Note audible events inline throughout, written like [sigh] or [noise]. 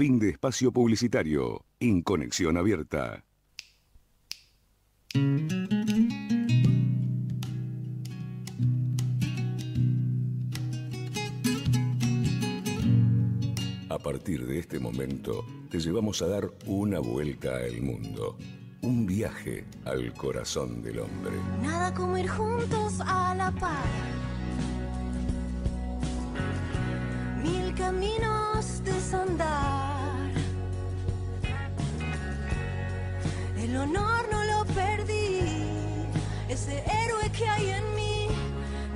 Fin de espacio publicitario. En conexión abierta. A partir de este momento, te llevamos a dar una vuelta al mundo. Un viaje al corazón del hombre. Nada como ir juntos a la par. Mil caminos desandar. El honor no lo perdí. Ese héroe que hay en mí.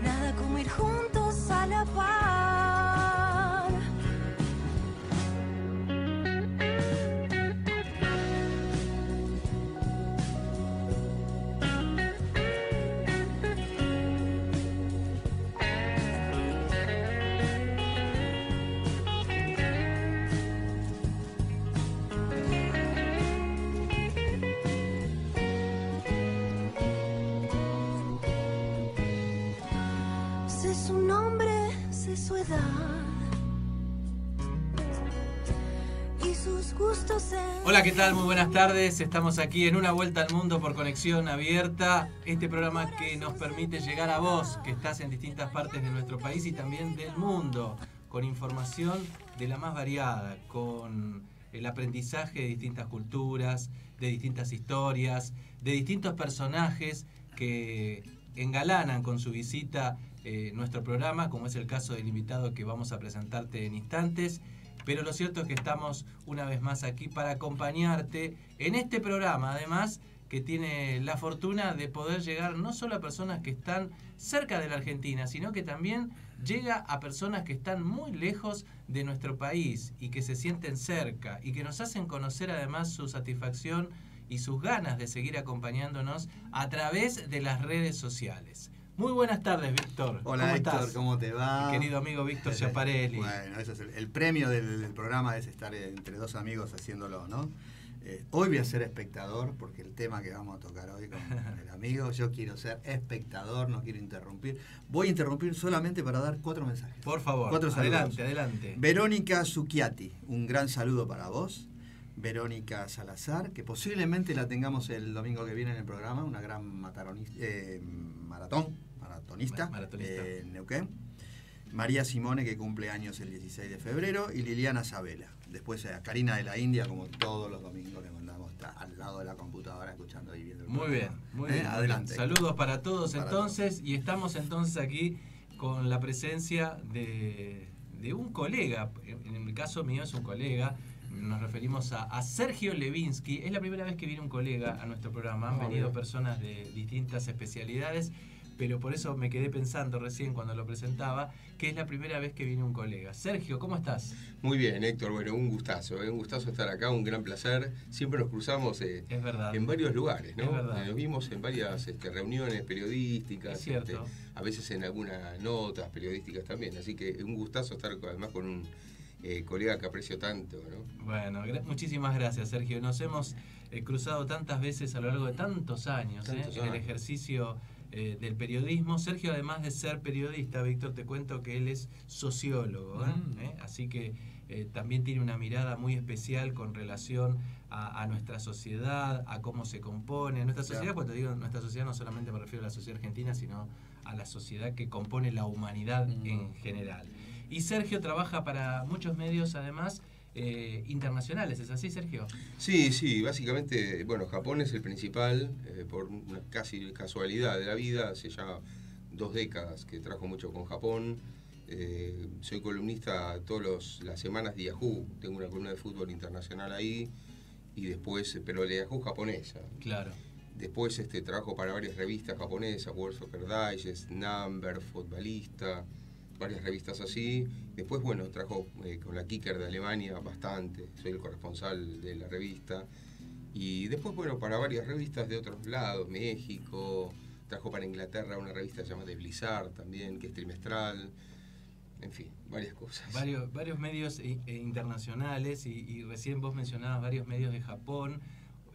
Nada como ir juntos a la par. Hola, ¿qué tal? Muy buenas tardes. Estamos aquí en Una Vuelta al Mundo por Conexión Abierta, este programa que nos permite llegar a vos, que estás en distintas partes de nuestro país y también del mundo, con información de la más variada, con el aprendizaje de distintas culturas, de distintas historias, de distintos personajes que engalanan con su visita eh, nuestro programa, como es el caso del invitado que vamos a presentarte en instantes. Pero lo cierto es que estamos una vez más aquí para acompañarte en este programa, además que tiene la fortuna de poder llegar no solo a personas que están cerca de la Argentina, sino que también llega a personas que están muy lejos de nuestro país y que se sienten cerca y que nos hacen conocer además su satisfacción y sus ganas de seguir acompañándonos a través de las redes sociales. Muy buenas tardes, Víctor. Hola ¿Cómo Héctor, estás? ¿cómo te va? Mi querido amigo Víctor Chaparelli. [laughs] Bueno, ese es el, el premio del, del programa es estar entre dos amigos haciéndolo, ¿no? Eh, hoy voy a ser espectador porque el tema que vamos a tocar hoy con [laughs] el amigo, yo quiero ser espectador, no quiero interrumpir. Voy a interrumpir solamente para dar cuatro mensajes. Por favor, Cuatro saludos. adelante, adelante. Verónica Zucchiati, un gran saludo para vos. Verónica Salazar, que posiblemente la tengamos el domingo que viene en el programa, una gran eh, maratón, maratonista, Ma- maratonista. eh, en Neuquén. María Simone, que cumple años el 16 de febrero, y Liliana Sabela. Después a Karina de la India, como todos los domingos le mandamos, está al lado de la computadora escuchando y viendo el Muy bien, muy Eh, bien. Adelante. Saludos para todos Para entonces y estamos entonces aquí con la presencia de, de un colega, en el caso mío es un colega, nos referimos a, a Sergio Levinsky, es la primera vez que viene un colega a nuestro programa, han venido personas de distintas especialidades, pero por eso me quedé pensando recién cuando lo presentaba, que es la primera vez que viene un colega. Sergio, ¿cómo estás? Muy bien, Héctor. Bueno, un gustazo, ¿eh? un gustazo estar acá, un gran placer. Siempre nos cruzamos eh, Es verdad. en varios lugares, ¿no? Es verdad. Nos vimos en varias este, reuniones periodísticas, Es cierto. este, a veces en algunas notas periodísticas también. Así que un gustazo estar además con un eh, colega que aprecio tanto, ¿no? Bueno, gra- muchísimas gracias, Sergio. Nos hemos eh, cruzado tantas veces a lo largo de tantos años eh, en el ejercicio eh, del periodismo. Sergio, además de ser periodista, Víctor, te cuento que él es sociólogo. Mm. ¿Eh? así que eh, también tiene una mirada muy especial con relación a, a nuestra sociedad, a cómo se compone. Nuestra sociedad, Claro. cuando digo nuestra sociedad, no solamente me refiero a la sociedad argentina, sino a la sociedad que compone la humanidad Mm. en general. Y Sergio trabaja para muchos medios, además, eh, internacionales. ¿Es así, Sergio? Sí, sí, básicamente, bueno, Japón es el principal, eh, por una casi casualidad de la vida, hace ya dos décadas que trabajo mucho con Japón. Eh, soy columnista todas las semanas de Yahoo, tengo una columna de fútbol internacional ahí, y después, pero de Yahoo japonesa. Claro. Después este, trabajo para varias revistas japonesas, World Soccer Digest, Number, Futbolista, varias revistas así. Después, bueno, trabajo eh, con la Kicker de Alemania bastante, soy el corresponsal de la revista. Y después, bueno, para varias revistas de otros lados, México, trabajo para Inglaterra una revista llamada de Blizzard también, que es trimestral. En fin, varias cosas. Varios, varios medios i- eh, internacionales y, recién vos mencionabas varios medios de Japón.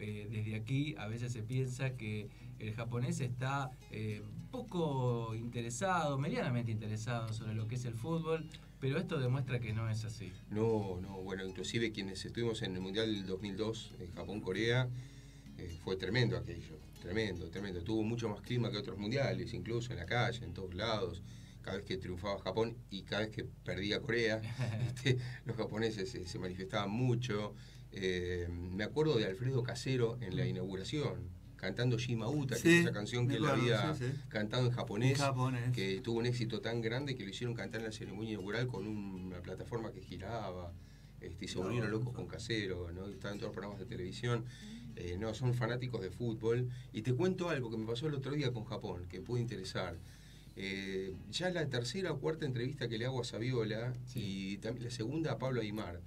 eh, desde aquí a veces se piensa que el japonés está eh, poco interesado, medianamente interesado sobre lo que es el fútbol, pero esto demuestra que no es así. No, no, bueno, inclusive quienes estuvimos en el Mundial del 2002, en Japón-Corea, eh, fue tremendo aquello, tremendo, tremendo. Tuvo mucho más clima que otros mundiales, incluso en la calle, en todos lados. Cada vez que triunfaba Japón y cada vez que perdía Corea, [laughs] este, los japoneses se, se manifestaban mucho. Eh, me acuerdo de Alfredo Casero en la inauguración, cantando Shimauta, que Sí, es esa canción que él había sí, sí. cantado en japonés, En japonés. que tuvo un éxito tan grande que lo hicieron cantar en la ceremonia inaugural con una plataforma que giraba. Este, y se No, volvieron locos con Casero, ¿no? Estaban en todos los programas de televisión. Eh, no, son fanáticos de fútbol. Y te cuento algo que me pasó el otro día con Japón, que puede interesar. Eh, ya es la tercera o cuarta entrevista que le hago a Saviola Sí. y también la segunda a Pablo Aymar.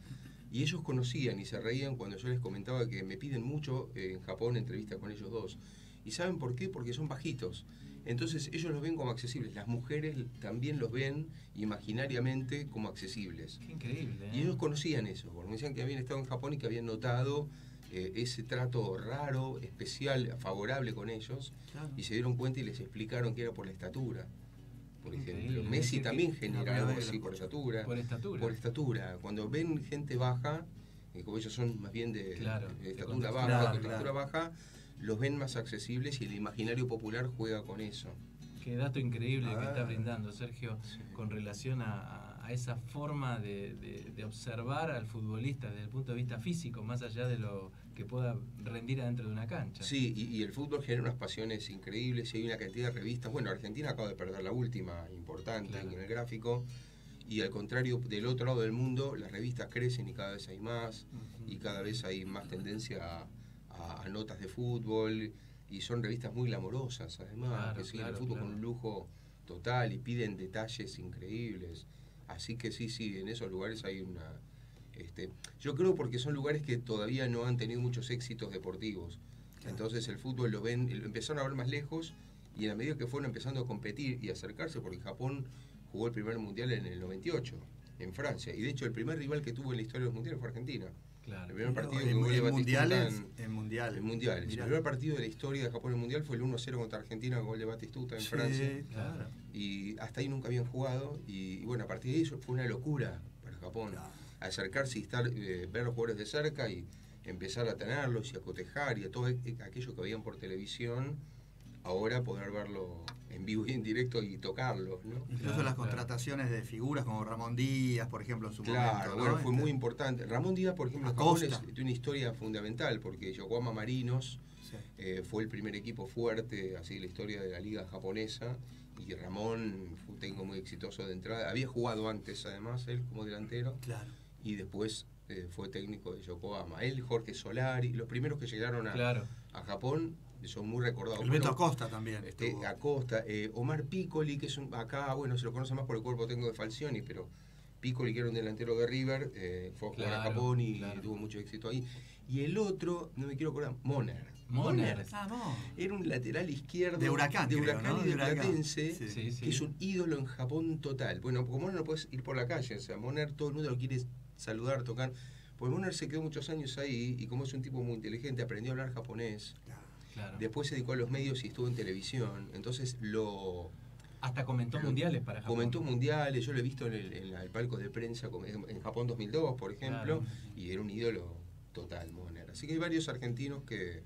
Y ellos conocían y se reían cuando yo les comentaba que me piden mucho eh, en Japón entrevistas con ellos dos. ¿Y saben por qué? Porque son bajitos. Entonces ellos los ven como accesibles. Las mujeres también los ven imaginariamente como accesibles. Qué increíble. ¿eh? Y ellos conocían eso, porque me decían que habían estado en Japón y que habían notado eh, ese trato raro, especial, favorable con ellos, Claro. y se dieron cuenta y les explicaron que era por la estatura. Por ejemplo, es Messi también genera algo así por estatura. Por estatura. Por estatura. Cuando ven gente baja, eh, como ellos son más bien de, Claro, de de estatura baja, Claro, claro. baja, los ven más accesibles y el imaginario popular juega con eso. Qué dato increíble que Ah. está brindando Sergio Sí. con relación a, a- a esa forma de, de- de observar al futbolista desde el punto de vista físico, más allá de lo que pueda rendir adentro de una cancha. Sí, y, y el fútbol genera unas pasiones increíbles y hay una cantidad de revistas. Bueno, Argentina acaba de perder la última, importante Claro. en el gráfico. Y al contrario, del otro lado del mundo, las revistas crecen y cada vez hay más. Y cada vez hay más tendencia a, a- a notas de fútbol. Y son revistas muy glamorosas, además, Claro, que siguen claro, el fútbol con un lujo total y piden detalles increíbles. Así que sí, sí, en esos lugares hay una... Este, yo creo porque son lugares que todavía no han tenido muchos éxitos deportivos. Entonces el fútbol lo ven, lo empezaron a ver más lejos y en la medida que fueron empezando a competir y acercarse, porque Japón jugó el primer mundial en el 98 en Francia. Y de hecho el primer rival que tuvo en la historia de los mundiales fue Argentina. Claro. El primer partido en, que en mundiales, en mundiales. en mundiales. Mirá. El primer partido de la historia de Japón en el mundial fue el 1-0 contra Argentina, gol de Batistuta en Sí, Francia. claro. Y hasta ahí nunca habían jugado. Y, y bueno, a partir de eso fue una locura para Japón. Claro. Acercarse y estar, eh, ver los jugadores de cerca y empezar a tenerlos y a cotejar y a todo e- aquello que veían por televisión. Ahora poder verlo en vivo y en directo y tocarlos, ¿no? Incluso Claro, las claro. contrataciones de figuras como Ramón Díaz, por ejemplo, en su Claro, momento. ¿no? bueno, fue Este, muy importante. Ramón Díaz, por ejemplo, tiene una historia fundamental porque Yokohama Marinos sí. eh, fue el primer equipo fuerte así de la historia de la liga japonesa y Ramón fue un técnico muy exitoso de entrada. Había jugado antes, además, él como delantero Claro. Y después eh, fue técnico de Yokohama. Él, Jorge Solari, los primeros que llegaron a, Claro. a Japón son muy recordados. El Beto Bueno, Acosta también. este, estuvo. Acosta, eh, Omar Piccoli, que es un, acá, bueno, se lo conoce más por el cuerpo técnico de Falcioni, pero Piccoli, que era un delantero de River, eh, fue a jugar a Japón y claro. tuvo mucho éxito ahí. Y el otro, no me quiero acordar, Moner. Moner. Ah, no. Era un lateral izquierdo De Huracán, de creo, Huracán ¿no? y de De Huracán. Platense, Sí. Sí, sí. que es un ídolo en Japón total. Bueno, como Moner no puedes ir por la calle, o sea, Moner todo el mundo lo quiere saludar, tocar. Pues Moner se quedó muchos años ahí y como es un tipo muy inteligente, aprendió a hablar japonés. Claro. Después se dedicó a los medios y estuvo en televisión. Entonces lo Hasta comentó mundiales para Japón. comentó mundiales. Yo lo he visto en el, en la- el palco de prensa en Japón 2002, por ejemplo, Claro. y era un ídolo total, Moner. Así que hay varios argentinos que,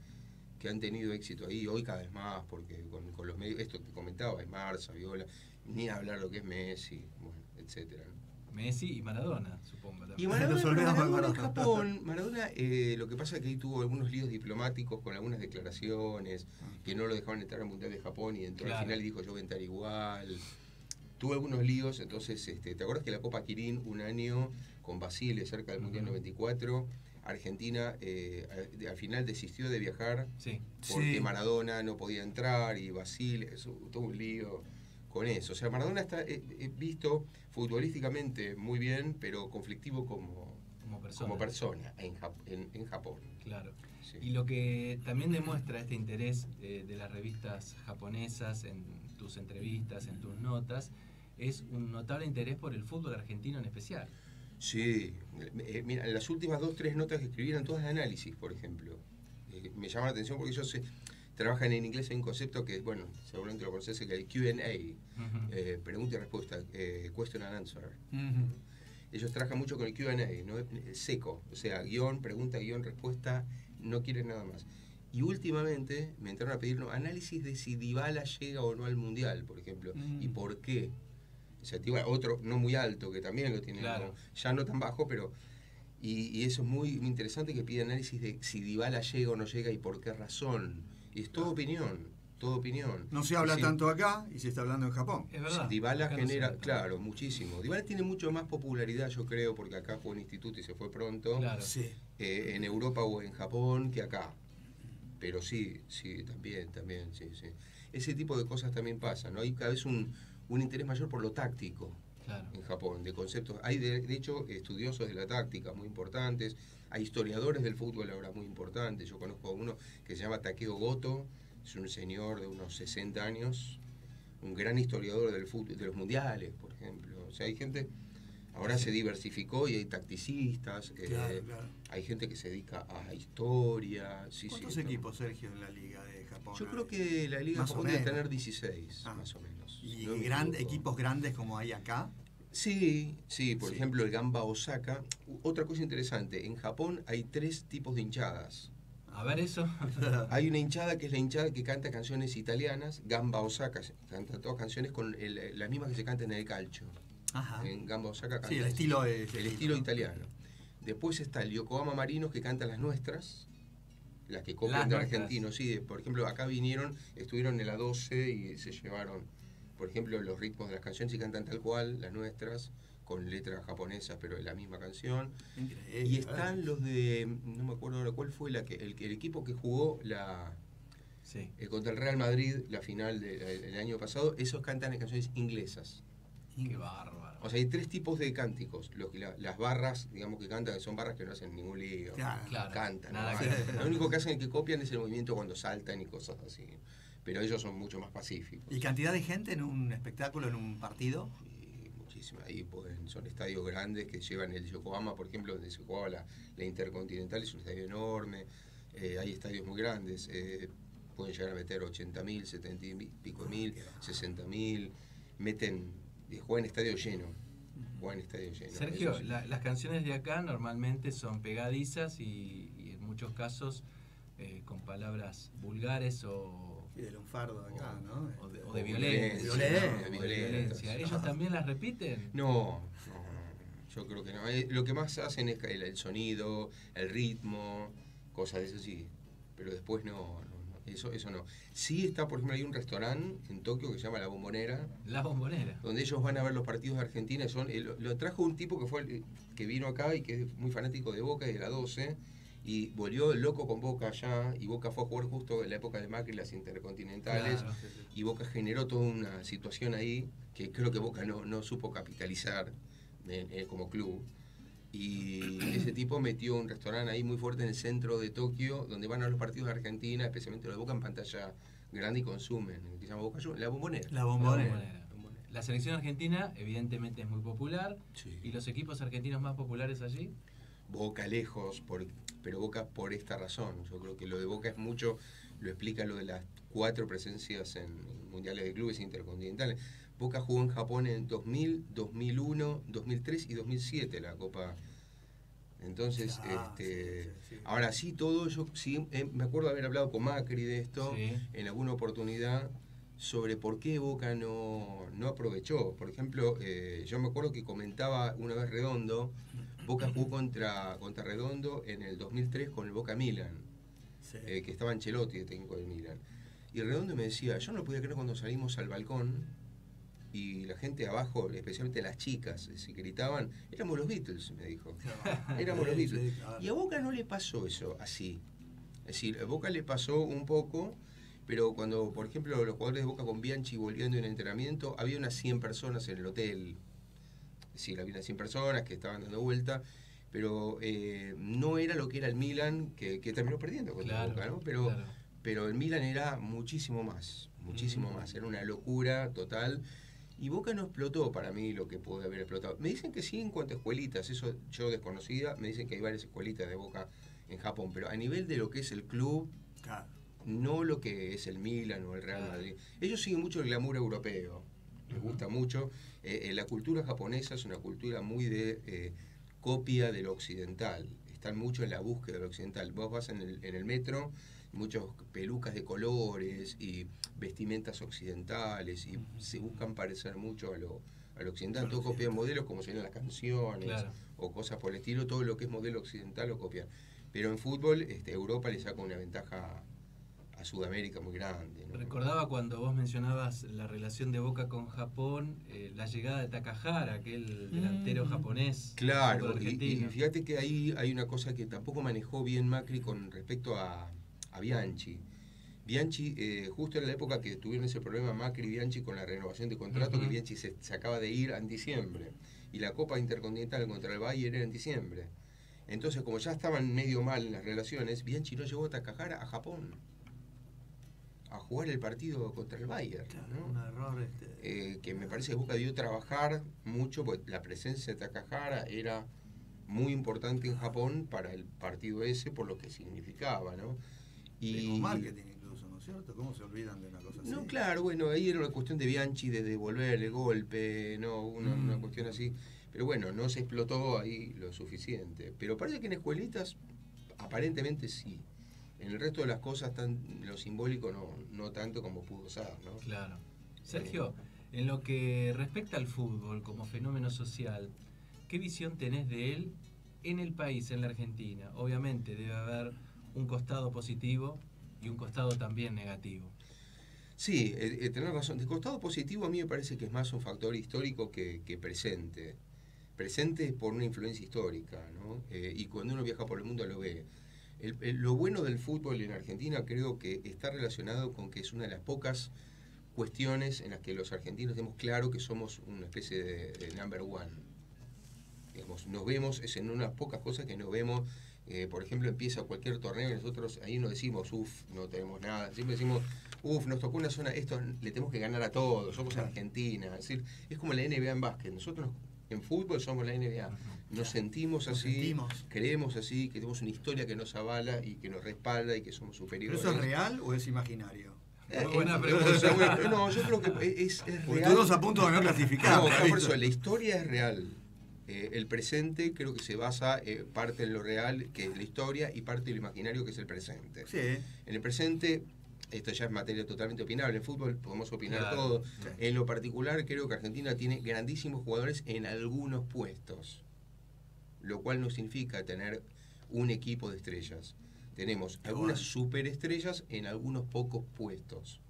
que han tenido éxito ahí, hoy cada vez más, porque con, con los medios, esto que comentaba, Aymar, Saviola, ni hablar lo que es Messi, bueno, etcétera. ¿no? Messi y Maradona, supongo. Y también. Maradona, de Maradona en Maradona. Japón, Maradona, eh, lo que pasa es que ahí tuvo algunos líos diplomáticos con algunas declaraciones, que no lo dejaban entrar al Mundial de Japón y entró Claro. al final y dijo yo voy a entrar igual. Tuvo algunos líos, entonces, este, ¿te acuerdas que la Copa Kirin un año con Basile cerca del Mundial Ujú. 94, Argentina eh, al, al final desistió de viajar Sí. porque Sí. Maradona no podía entrar y Basile, eso, todo un lío con eso. O sea, Maradona está eh, eh, visto futbolísticamente muy bien, pero conflictivo como, Como persona. como persona en, Jap- en, en Japón. Claro. Sí. Y lo que también demuestra este interés eh, de las revistas japonesas en tus entrevistas, en tus notas, es un notable interés por el fútbol argentino en especial. Sí, eh, mira, las últimas dos, tres notas que escribí eran todas de análisis, por ejemplo. eh, me llama la atención porque ellos se, trabajan en inglés hay un concepto que, bueno, seguramente lo conoces, que es el Q&A, Ujú. eh, pregunta y respuesta, eh, question and answer. Ujú. Ellos trabajan mucho con el Q&A, ¿no? Eh, seco, o sea, guion, pregunta, guion, respuesta, no quieren nada más. Y últimamente me entraron a pedirnos análisis de si Dybala llega o no al Mundial, por ejemplo, Mm. y por qué. O sea, Dybala, otro no muy alto, que también lo tiene, Claro. como- ya no tan bajo, pero... Y, y eso es muy, muy interesante que pide análisis de si Dybala llega o no llega y por qué razón. Y es toda opinión, toda opinión. No se habla decir, tanto acá y se está hablando en Japón. Es verdad. Dybala no genera, claro, muchísimo. Dybala tiene mucho más popularidad, yo creo, porque acá jugó en instituto y se fue pronto, Claro. Sí. eh, en Europa o en Japón, que acá. Pero sí, sí, también, también, sí, sí. Ese tipo de cosas también pasan, ¿no? Hay cada vez un, un interés mayor por lo táctico Claro. en Japón, de conceptos. Hay, de, de hecho, estudiosos de la táctica muy importantes, hay historiadores del fútbol ahora muy importantes. Yo conozco a uno que se llama Takeo Goto, es un señor de unos 60 años, un gran historiador del fútbol, de los mundiales, por ejemplo. O sea, hay gente, ahora se diversificó y hay tacticistas, eh, Claro, claro. hay gente que se dedica a historia. Sí, ¿Cuántos sí, equipos, Sergio, en la Liga de Japón? Yo creo que la Liga de Japón debe tener 16, Ah. más o menos. ¿Y No gran- equipos grandes como hay acá? Sí, sí, por Sí. ejemplo el Gamba Osaka. Otra cosa interesante, en Japón hay tres tipos de hinchadas. A ver eso. [laughs] Hay una hinchada que es la hinchada que canta canciones italianas, Gamba Osaka, canta todas canciones con el- las mismas que se cantan en el calcio. Ajá. En Gamba Osaka Sí, el estilo es el estilo italiano. Después está el Yokohama Marinos que canta las nuestras, las que copian de argentinos. Sí, por ejemplo, acá vinieron, estuvieron en la 12 y se llevaron, por ejemplo, los ritmos de las canciones y cantan tal cual, las nuestras, con letras japonesas, pero de la misma canción. Increíble, Y ¿verdad? están los de, no me acuerdo ahora cuál fue la que, el, el equipo que jugó la, Sí. eh, contra el Real Madrid, la final de- del año pasado, esos cantan en canciones inglesas. Qué bárbaro. O sea, hay tres tipos de cánticos. Los que la- las barras, digamos que cantan, que son barras que no hacen ningún lío. Claro. Claro. Cantan. Nada. Lo único que hacen es que copian es el movimiento cuando saltan y cosas así. Pero ellos son mucho más pacíficos. ¿Y cantidad de gente en un espectáculo, en un partido? Y muchísima. Ahí pueden, son estadios grandes que llevan el Yokohama, por ejemplo, donde se jugaba la, la Intercontinental, es un estadio enorme. Eh, hay estadios muy grandes. eh, pueden llegar a meter 80.000, 70 y pico de mil, 60.000. Meten, eh, juegan estadio lleno. Juegan estadio lleno. Sergio, Eso sí. la- las canciones de acá normalmente son pegadizas y, y en muchos casos eh, con palabras vulgares o, Sí, de lunfardo acá, o- ¿no? o de, o de violencia, violencia. ¿Ellos también las repiten? No, no, yo creo que no. Eh, Lo que más hacen es el, el sonido, el ritmo, cosas de eso sí. Pero después no, no, no, eso, eso no. Sí está, por ejemplo, hay un restaurante en Tokio que se llama La Bombonera, La bombonera. donde ellos van a ver los partidos de Argentina. Son, eh, lo, lo trajo un tipo que fue que vino acá y que es muy fanático de Boca y de la 12. Y volvió loco con Boca allá. Y Boca fue a jugar justo en la época de Macri, las intercontinentales. Claro. Y Boca generó toda una situación ahí que creo que Boca no, no supo capitalizar en- en- como club. Y ese tipo metió un restaurante ahí muy fuerte en el centro de Tokio, donde van a los partidos de Argentina, especialmente los de Boca en pantalla grande y consumen, que se llama Boca La Bombonera. La La bombonera. bombonera. La selección argentina evidentemente es muy popular. Sí. ¿Y los equipos argentinos más populares allí? Boca lejos, por- pero Boca por esta razón. Yo creo que lo de Boca es mucho, lo explica lo de las cuatro presencias en mundiales de clubes intercontinentales. Boca jugó en Japón en 2000, 2001, 2003 y 2007 la Copa. Entonces, Ah, este, sí, sí, sí. ahora sí todo, yo sí eh, me acuerdo haber hablado con Macri de esto en alguna oportunidad sobre por qué Boca no, no aprovechó. Por ejemplo, eh, yo me acuerdo que comentaba una vez Redondo, Boca jugó contra, contra Redondo en el 2003 con el Boca Milan, Sí. eh, que estaba Ancelotti, el técnico del Milan. Y Redondo me decía, yo no podía creer cuando salimos al balcón y la gente abajo, especialmente las chicas, si gritaban, éramos los Beatles, me dijo. [laughs] Éramos los Beatles. Y a Boca no le pasó eso así. Es decir, a Boca le pasó un poco, pero cuando, por ejemplo, los jugadores de Boca con Bianchi volvían de un entrenamiento, había unas 100 personas en el hotel. Es decir, había unas 100 personas que estaban dando vuelta, pero eh, no era lo que era el Milan, que, que terminó perdiendo contra Claro, Boca, ¿no? Pero, claro. pero el Milan era muchísimo más, muchísimo Mm. más. Era una locura total. Y Boca no explotó para mí lo que pudo haber explotado. Me dicen que sí en cuanto a escuelitas, eso yo desconocida, me dicen que hay varias escuelitas de Boca en Japón, pero a nivel de lo que es el club, Claro. no lo que es el Milan o el Real Claro. Madrid. Ellos siguen mucho el glamour europeo, les gusta mucho. Eh, eh, la cultura japonesa es una cultura muy de eh, copia de lo occidental. Están mucho en la búsqueda de lo occidental. Vos vas en el, en el metro, muchas pelucas de colores y vestimentas occidentales y se buscan parecer mucho a lo, a lo occidental. Todos copian modelos como serían las canciones Claro. o cosas por el estilo. Todo lo que es modelo occidental lo copian. Pero en fútbol, este, Europa le saca una ventaja Sudamérica muy grande. ¿no? Recordaba cuando vos mencionabas la relación de Boca con Japón, eh, la llegada de Takahara, aquel delantero Mm. japonés. Claro, y, fíjate que ahí hay una cosa que tampoco manejó bien Macri con respecto a, a Bianchi. Bianchi, eh, justo en la época que tuvieron ese problema Macri y Bianchi con la renovación de contrato, que Bianchi se, se acaba de ir en diciembre, y la Copa Intercontinental contra el Bayern era en diciembre. Entonces, como ya estaban medio mal en las relaciones, Bianchi no llevó a Takahara a Japón a jugar el partido contra el Bayern. Claro, ¿no? un error. Este, eh, que me parece que Boca debió trabajar mucho, porque la presencia de Takahara era muy importante en Japón para el partido ese, por lo que significaba, ¿no? de marketing incluso, ¿no es cierto? ¿Cómo se olvidan de una cosa así? No, claro, bueno, ahí era una cuestión de Bianchi, de devolver el golpe, ¿no? Una, Mm. una cuestión así. Pero bueno, no se explotó ahí lo suficiente. Pero parece que en escuelitas, aparentemente sí. En el resto de las cosas, tan, lo simbólico no, no tanto como pudo ser, ¿no? Claro. Sergio, en lo que respecta al fútbol como fenómeno social, ¿qué visión tenés de él en el país, en la Argentina? Obviamente debe haber un costado positivo y un costado también negativo. Sí, eh, eh, tenés razón. De costado positivo a mí me parece que es más un factor histórico que, que presente. Presente por una influencia histórica, ¿no? Eh, y cuando uno viaja por el mundo lo ve. El- el- lo bueno del fútbol en Argentina creo que está relacionado con que es una de las pocas cuestiones en las que los argentinos tenemos claro que somos una especie de, de number one. Digamos, nos vemos, es en unas pocas cosas que nos vemos. eh, por ejemplo, empieza cualquier torneo y nosotros ahí no decimos, uff, no tenemos nada. Siempre decimos, uff, nos tocó una zona, esto le tenemos que ganar a todos, somos Argentina. Es decir, es como la NBA en básquet. Nosotros en fútbol somos la NBA. Nos sentimos Nos así, sentimos. creemos así, que tenemos una historia que nos avala y que nos respalda y que somos ¿Pero superiores. eso es real o es imaginario? Eh, Muy buena eh, pregunta. [laughs] no, yo creo que es, es Porque real. estuvimos a punto de no clasificar. No, por eso, la historia es real. Eh, el presente creo que se basa eh, parte en lo real, que es la historia, y parte en lo imaginario, que es el presente. Sí, En el presente, esto ya es materia totalmente opinable, en fútbol podemos opinar Claro, todo. sí. En lo particular, creo que Argentina tiene grandísimos jugadores en algunos puestos, lo cual no significa tener un equipo de estrellas. Tenemos algunas superestrellas en algunos pocos puestos.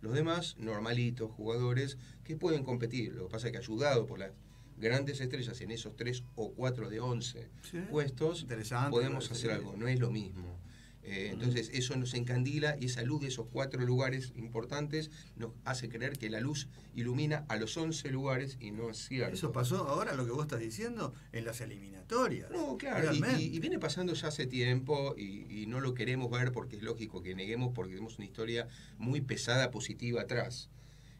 Los demás, normalitos, jugadores que pueden competir. Lo que pasa es que ayudado por las grandes estrellas en esos tres o cuatro de once Sí. puestos, Interesante, podemos hacer algo, no es lo mismo. Eh, entonces eso nos encandila y esa luz de esos cuatro lugares importantes nos hace creer que la luz ilumina a los 11 lugares y no es cierto. Eso pasó ahora, lo que vos estás diciendo, en las eliminatorias. No, claro, y, Realmente. y- y viene pasando ya hace tiempo y, y no lo queremos ver porque es lógico que neguemos porque tenemos una historia muy pesada, positiva atrás.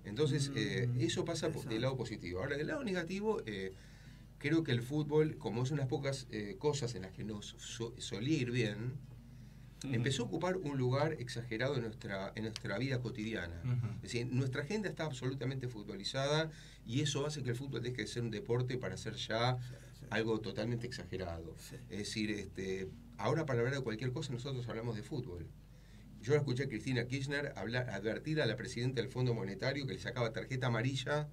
Entonces, eh, Mm, eso pasa por- del lado positivo. Ahora, del lado negativo, eh, creo que el fútbol, como es unas pocas eh, cosas en las que nos so- solía ir bien, empezó a ocupar un lugar exagerado en nuestra, en nuestra vida cotidiana. Es decir, nuestra agenda está absolutamente futbolizada y eso hace que el fútbol deje de ser un deporte para ser ya sí. algo totalmente exagerado. Sí. Es decir, este, ahora para hablar de cualquier cosa nosotros hablamos de fútbol. Yo escuché a Cristina Kirchner hablar, advertir a la presidenta del Fondo Monetario que le sacaba tarjeta amarilla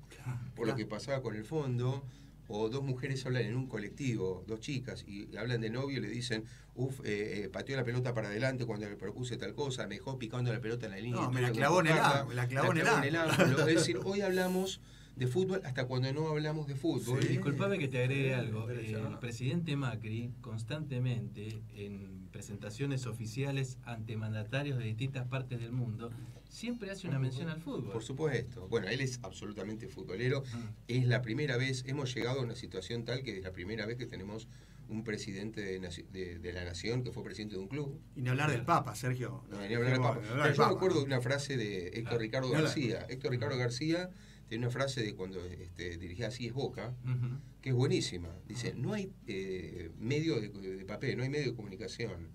por lo que pasaba con el fondo. O dos mujeres hablan en un colectivo, dos chicas, y hablan de novio y le dicen, uff, eh, eh, pateó la pelota para adelante cuando le propuse tal cosa, me dejó picando la pelota en la línea. No, me la clavó en el ángulo, me la clavó en el ángulo". Es decir, [laughs] hoy hablamos de fútbol hasta cuando no hablamos de fútbol. Sí. Disculpame que te agregue algo. Interesante. El presidente Macri constantemente en presentaciones oficiales ante mandatarios de distintas partes del mundo siempre hace una mención al fútbol. Por supuesto. Bueno, él es absolutamente futbolero. Mm. Es la primera vez, hemos llegado a una situación tal que es la primera vez que tenemos un presidente de, de- de la nación que fue presidente de un club. Y ni hablar del Papa, Sergio. No, ni hablar del Papa. Hablar del yo me Papa. acuerdo de una frase de Héctor Ricardo. García. Héctor Ricardo García tiene una frase de cuando este, dirigía Así es Boca, que es buenísima. Dice, no hay eh, medio de, de papel, no hay medio de comunicación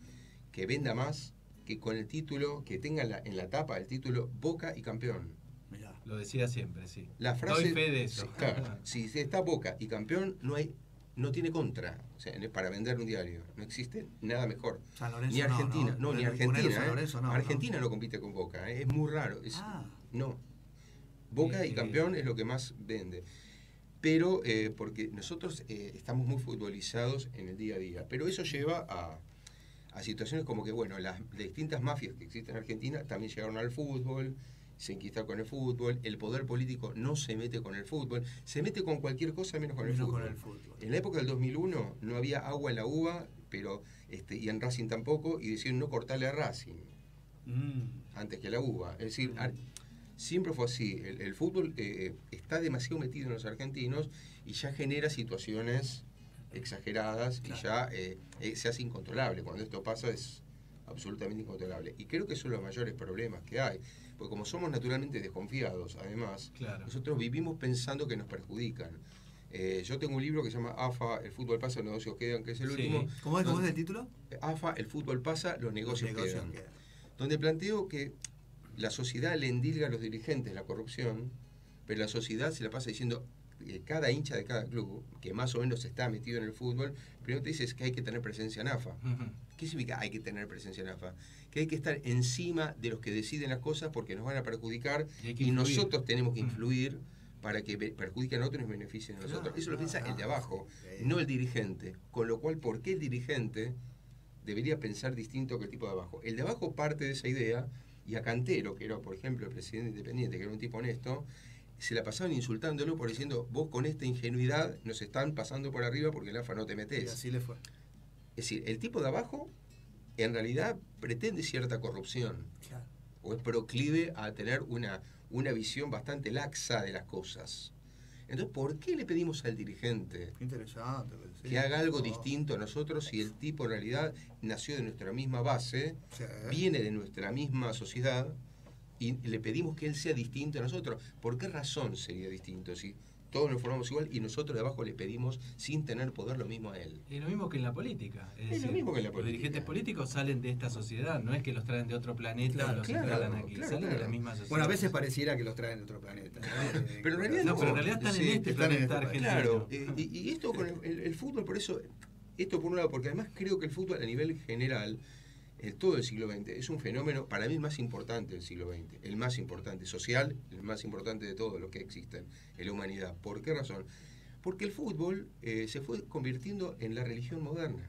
que venda más que con el título, que tenga en la, en la tapa el título Boca y campeón. Mirá. Lo decía siempre, sí. La frase, Doy fe de eso. Sí, claro, [laughs] si está Boca y campeón, no hay no tiene contra. O sea, para vender un diario. No existe nada mejor. San Lorenzo Ni no, Argentina, ¿no? no, ni Argentina. San ¿eh? Lorenzo no, Argentina no. compite con Boca, ¿eh? es muy raro. es- Ah. No. Boca y campeón es lo que más vende. Pero eh, porque nosotros eh, estamos muy futbolizados en el día a día. Pero eso lleva a, a situaciones como que, bueno, las distintas mafias que existen en Argentina también llegaron al fútbol, se enquistaron con el fútbol, el poder político no se mete con el fútbol, se mete con cualquier cosa menos con el fútbol. con el fútbol. En la época del 2001 no había agua en la uva, pero este, y en Racing tampoco, y decidieron no cortarle a Racing Mm. antes que la uva. Es decir, ar- siempre fue así. El, el fútbol eh, está demasiado metido en los argentinos y ya genera situaciones exageradas y ya eh, eh, se hace incontrolable. Cuando esto pasa es absolutamente incontrolable. Y creo que son los mayores problemas que hay. Porque como somos naturalmente desconfiados, además, Claro. nosotros vivimos pensando que nos perjudican. Eh, yo tengo un libro que se llama AFA, El fútbol pasa, los negocios quedan, que es el Sí. último. ¿Cómo es, ¿Cómo es el título? AFA, El fútbol pasa, los negocios, Negocios quedan quedan. donde planteo que la sociedad le endilga a los dirigentes la corrupción, pero la sociedad se la pasa diciendo cada hincha de cada club, que más o menos está metido en el fútbol, primero te dices que hay que tener presencia en AFA. ¿Qué significa hay que tener presencia en AFA? Que hay que estar encima de los que deciden las cosas porque nos van a perjudicar Y nosotros tenemos que influir para que perjudiquen a otros y beneficien a nosotros. Claro, Eso lo piensa claro. el de abajo, no el dirigente. Con lo cual, ¿por qué el dirigente debería pensar distinto que el tipo de abajo? El de abajo parte de esa idea y a Cantero, que era, por ejemplo, el presidente independiente, que era un tipo honesto, se la pasaban insultándolo por diciendo, vos con esta ingenuidad nos están pasando por arriba porque el AFA no te Y metes. así le fue. Es decir, el tipo de abajo en realidad pretende cierta corrupción Claro. o es proclive a tener una, una visión bastante laxa de las cosas. Entonces, ¿por qué le pedimos al dirigente interesante. sí. que haga algo Oh, distinto a nosotros si el tipo en realidad nació de nuestra misma base, sí. viene de nuestra misma sociedad y le pedimos que él sea distinto a nosotros? ¿Por qué razón sería distinto si todos nos formamos igual y nosotros de abajo le pedimos sin tener poder lo mismo a él? Es lo mismo que en la política. Es, Es lo decir, mismo que en la Los política. dirigentes políticos salen de esta sociedad, no es que los traen de otro planeta Claro, y los claro, instalan aquí, claro, salen de la misma sociedad. Bueno, a veces pareciera que los traen de otro planeta. ¿no? Eh, Pero en realidad No, pero en realidad están Sí, en este están en planeta este argentino. Claro, eh, y, y esto con el, el- el fútbol, por eso, esto por un lado, porque además creo que el fútbol a nivel general, en todo el siglo XX, es un fenómeno, para mí el más importante del siglo XX, el más importante, social, el más importante de todos los que existen en la humanidad. ¿Por qué razón? Porque el fútbol eh, se fue convirtiendo en la religión moderna.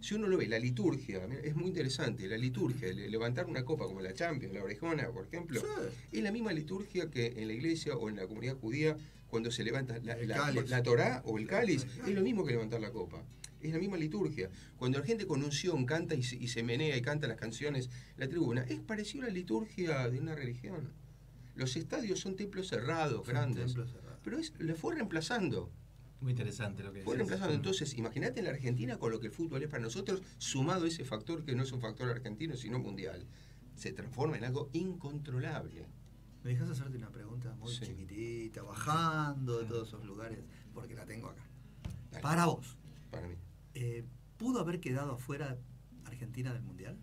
Si uno lo ve, la liturgia, es muy interesante, la liturgia, el levantar una copa como la Champions, la orejona, por ejemplo, Sí. es la misma liturgia que en la iglesia o en la comunidad judía cuando se levanta la, El la, la Torá o el El cáliz. es lo mismo que levantar la copa. Es la misma liturgia. Cuando la gente con unción canta y se, y se menea y canta las canciones la tribuna, es parecido a la liturgia de una religión. Los estadios son templos cerrados, Son grandes. templos cerrados. Pero es, le fue reemplazando. Muy interesante lo que Fue reemplazando. Entonces, imagínate en la Argentina con lo que el fútbol es para nosotros, sumado a ese factor que no es un factor argentino, sino mundial. Se transforma en algo incontrolable. ¿Me dejas hacerte una pregunta muy Sí. chiquitita, bajando de todos esos lugares? Porque la tengo acá. Dale. Para vos, Para mí. Eh, ¿pudo haber quedado afuera Argentina del Mundial?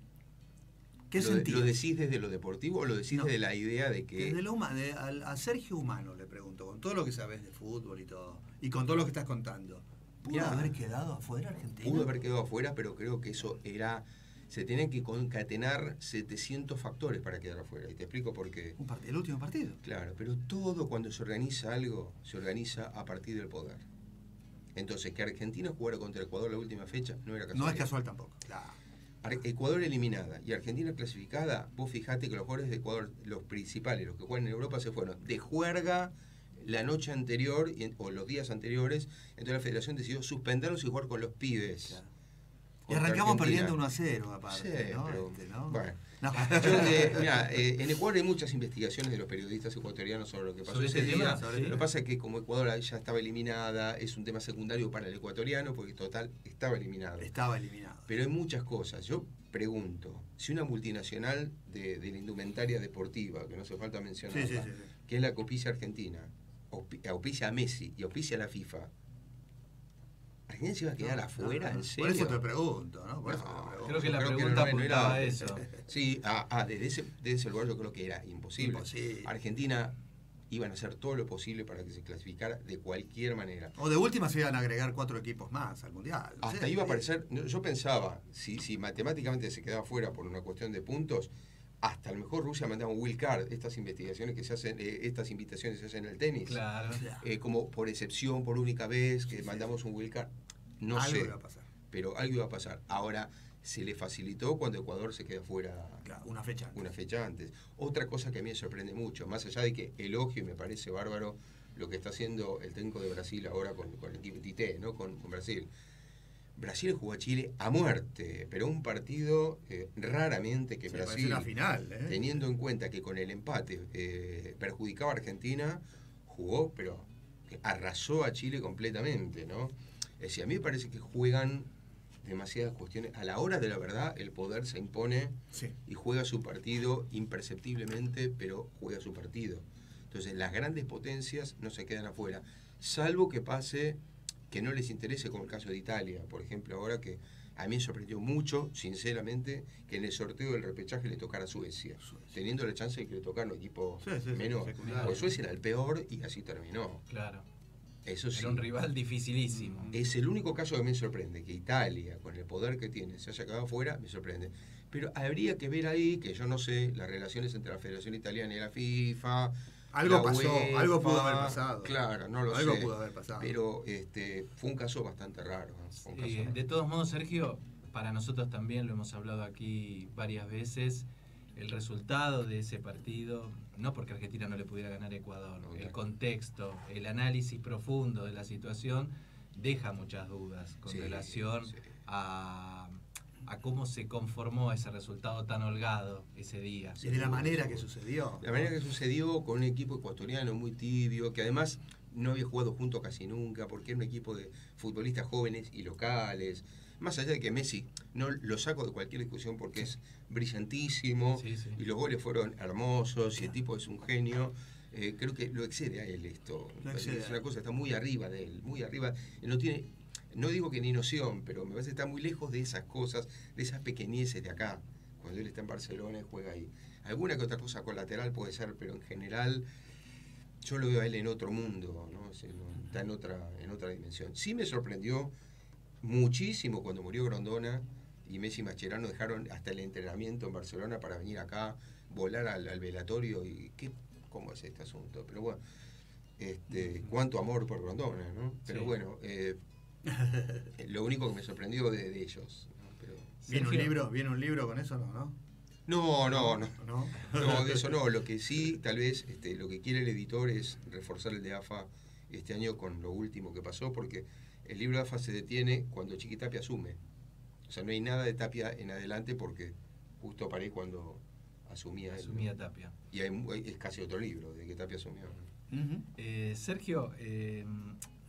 ¿Qué ¿Lo, sentido? ¿Lo decís desde lo deportivo o lo decís No. desde la idea de que... Desde lo huma- de- al- a Sergio Humano le pregunto, con todo lo que sabes de fútbol y todo, y con todo lo que estás contando, ¿pudo Mirá. haber quedado afuera Argentina? pudo haber quedado afuera, pero creo que eso era... Se tenían que concatenar 700 factores para quedar afuera. Y te explico por qué. Un el último partido. Claro, pero todo cuando se organiza algo, se organiza a partir del poder. Entonces, que Argentina jugara contra Ecuador la última fecha no era casual. No es casual tampoco. Ecuador eliminada y Argentina clasificada, vos fijate que los jugadores de Ecuador, los principales, los que juegan en Europa, se fueron de juerga la noche anterior o los días anteriores. Entonces la federación decidió suspenderlos y jugar con los pibes. Claro. Y arrancamos Argentina. perdiendo 1 a 0, aparte, Sí, ¿no? pero- Este, ¿no? bueno. No. Yo de- mirá, eh, en Ecuador hay muchas investigaciones de los periodistas ecuatorianos sobre lo que pasó ese este día. tema, sí. Lo que pasa es que como Ecuador ya estaba eliminada, es un tema secundario para el ecuatoriano, porque total estaba eliminado. Estaba eliminado. Pero hay muchas cosas. Yo pregunto, si una multinacional de, de la indumentaria deportiva, que no hace falta mencionar, Sí, sí, sí, sí. que es la que auspicia a Argentina, auspi- auspicia a Messi y auspicia a la FIFA, Argentina se iba a quedar afuera, en Por serio. eso te pregunto, ¿no? Por eso te No, pregunto. Creo que la Creo que pregunta no- no apuntaba a era- eso. [laughs] Sí, ah, ah, desde, ese, desde ese lugar yo creo que era imposible. Imposible. Argentina iban a hacer todo lo posible para que se clasificara de cualquier manera. O de última se iban a agregar cuatro equipos más al Mundial. Hasta sé. iba a aparecer, no, yo pensaba, si, si matemáticamente se quedaba fuera por una cuestión de puntos, hasta a lo mejor Rusia mandaba un will card, estas investigaciones que se hacen, eh, estas invitaciones se hacen en el tenis, Claro. eh, como por excepción, por única vez, que Sí, sí. mandamos un will card. No Algo sé, iba a pasar. pero algo iba a pasar. Ahora, se le facilitó cuando Ecuador se queda fuera Claro, una fecha. antes. una fecha antes. Otra cosa que a mí me sorprende mucho, más allá de que elogio y me parece bárbaro lo que está haciendo el técnico de Brasil ahora con, con el equipo Tite, ¿no? Con, con Brasil. Brasil jugó a Chile a muerte, pero un partido eh, raramente que Sí, Brasil, una final, ¿eh? teniendo en cuenta que con el empate eh, perjudicaba a Argentina, jugó, pero arrasó a Chile completamente, ¿no? Es decir, a mí me parece que juegan demasiadas cuestiones. A la hora de la verdad, el poder se impone Sí. y juega su partido imperceptiblemente, pero juega su partido. Entonces, las grandes potencias no se quedan afuera, salvo que pase que no les interese, como el caso de Italia, por ejemplo, ahora que a mí me sorprendió mucho, sinceramente, que en el sorteo del repechaje le tocara a Suecia, Suecia. teniendo la chance de que le tocara a un equipo Sí, sí, Suecia era el peor y así terminó. Claro. Eso sí. Era un rival dificilísimo. Es el único caso que me sorprende, que Italia, con el poder que tiene, se haya quedado fuera, me sorprende. Pero habría que ver ahí, que yo no sé, las relaciones entre la Federación Italiana y la FIFA. Algo la pasó, UEFA, algo pudo haber pasado. Claro, no lo Algo sé. pudo haber pasado. Pero este, fue un caso bastante raro. ¿no? Fue un caso Eh, raro. de todos modos, Sergio, para nosotros también lo hemos hablado aquí varias veces. El resultado de ese partido, no porque Argentina no le pudiera ganar a Ecuador, No, el contexto, el análisis profundo de la situación deja muchas dudas con Sí, relación sí. a, a cómo se conformó ese resultado tan holgado ese día. Y de la manera que sucedió. La manera que sucedió con un equipo ecuatoriano muy tibio, que además no había jugado junto casi nunca, porque era un equipo de futbolistas jóvenes y locales. Más allá de que Messi, no lo saco de cualquier discusión porque es brillantísimo Sí, sí. y los goles fueron hermosos y el tipo es un genio. eh, creo que lo excede a él esto. Es una cosa, está muy arriba de él, muy arriba. Él No tiene, no digo que ni noción, pero me parece que está muy lejos de esas cosas, de esas pequeñeces de acá. Cuando él está en Barcelona y juega ahí. Alguna que otra cosa colateral puede ser, pero en general yo lo veo a él en otro mundo, ¿no? Está en otra, en otra dimensión. Sí me sorprendió muchísimo cuando murió Grondona y Messi y Mascherano dejaron hasta el entrenamiento en Barcelona para venir acá, volar al, al velatorio y qué, cómo es este asunto. Pero bueno, este, cuánto amor por Grondona, ¿no? Pero Sí. bueno, eh, [laughs] lo único que me sorprendió de, de ellos. ¿no? Pero- ¿Viene un libro? ¿Viene un libro con eso? No, ¿no? no, no, no. ¿No? No, de eso no. Lo que sí, tal vez, este, lo que quiere el editor es reforzar el de AFA este año con lo último que pasó, porque el libro de AFA se detiene cuando Chiquitapia asume. O sea, no hay nada de Tapia en adelante porque justo paré cuando asumía él. Asumía Tapia. Y hay, es casi otro libro de que Tapia asumió. Eh, Sergio, eh,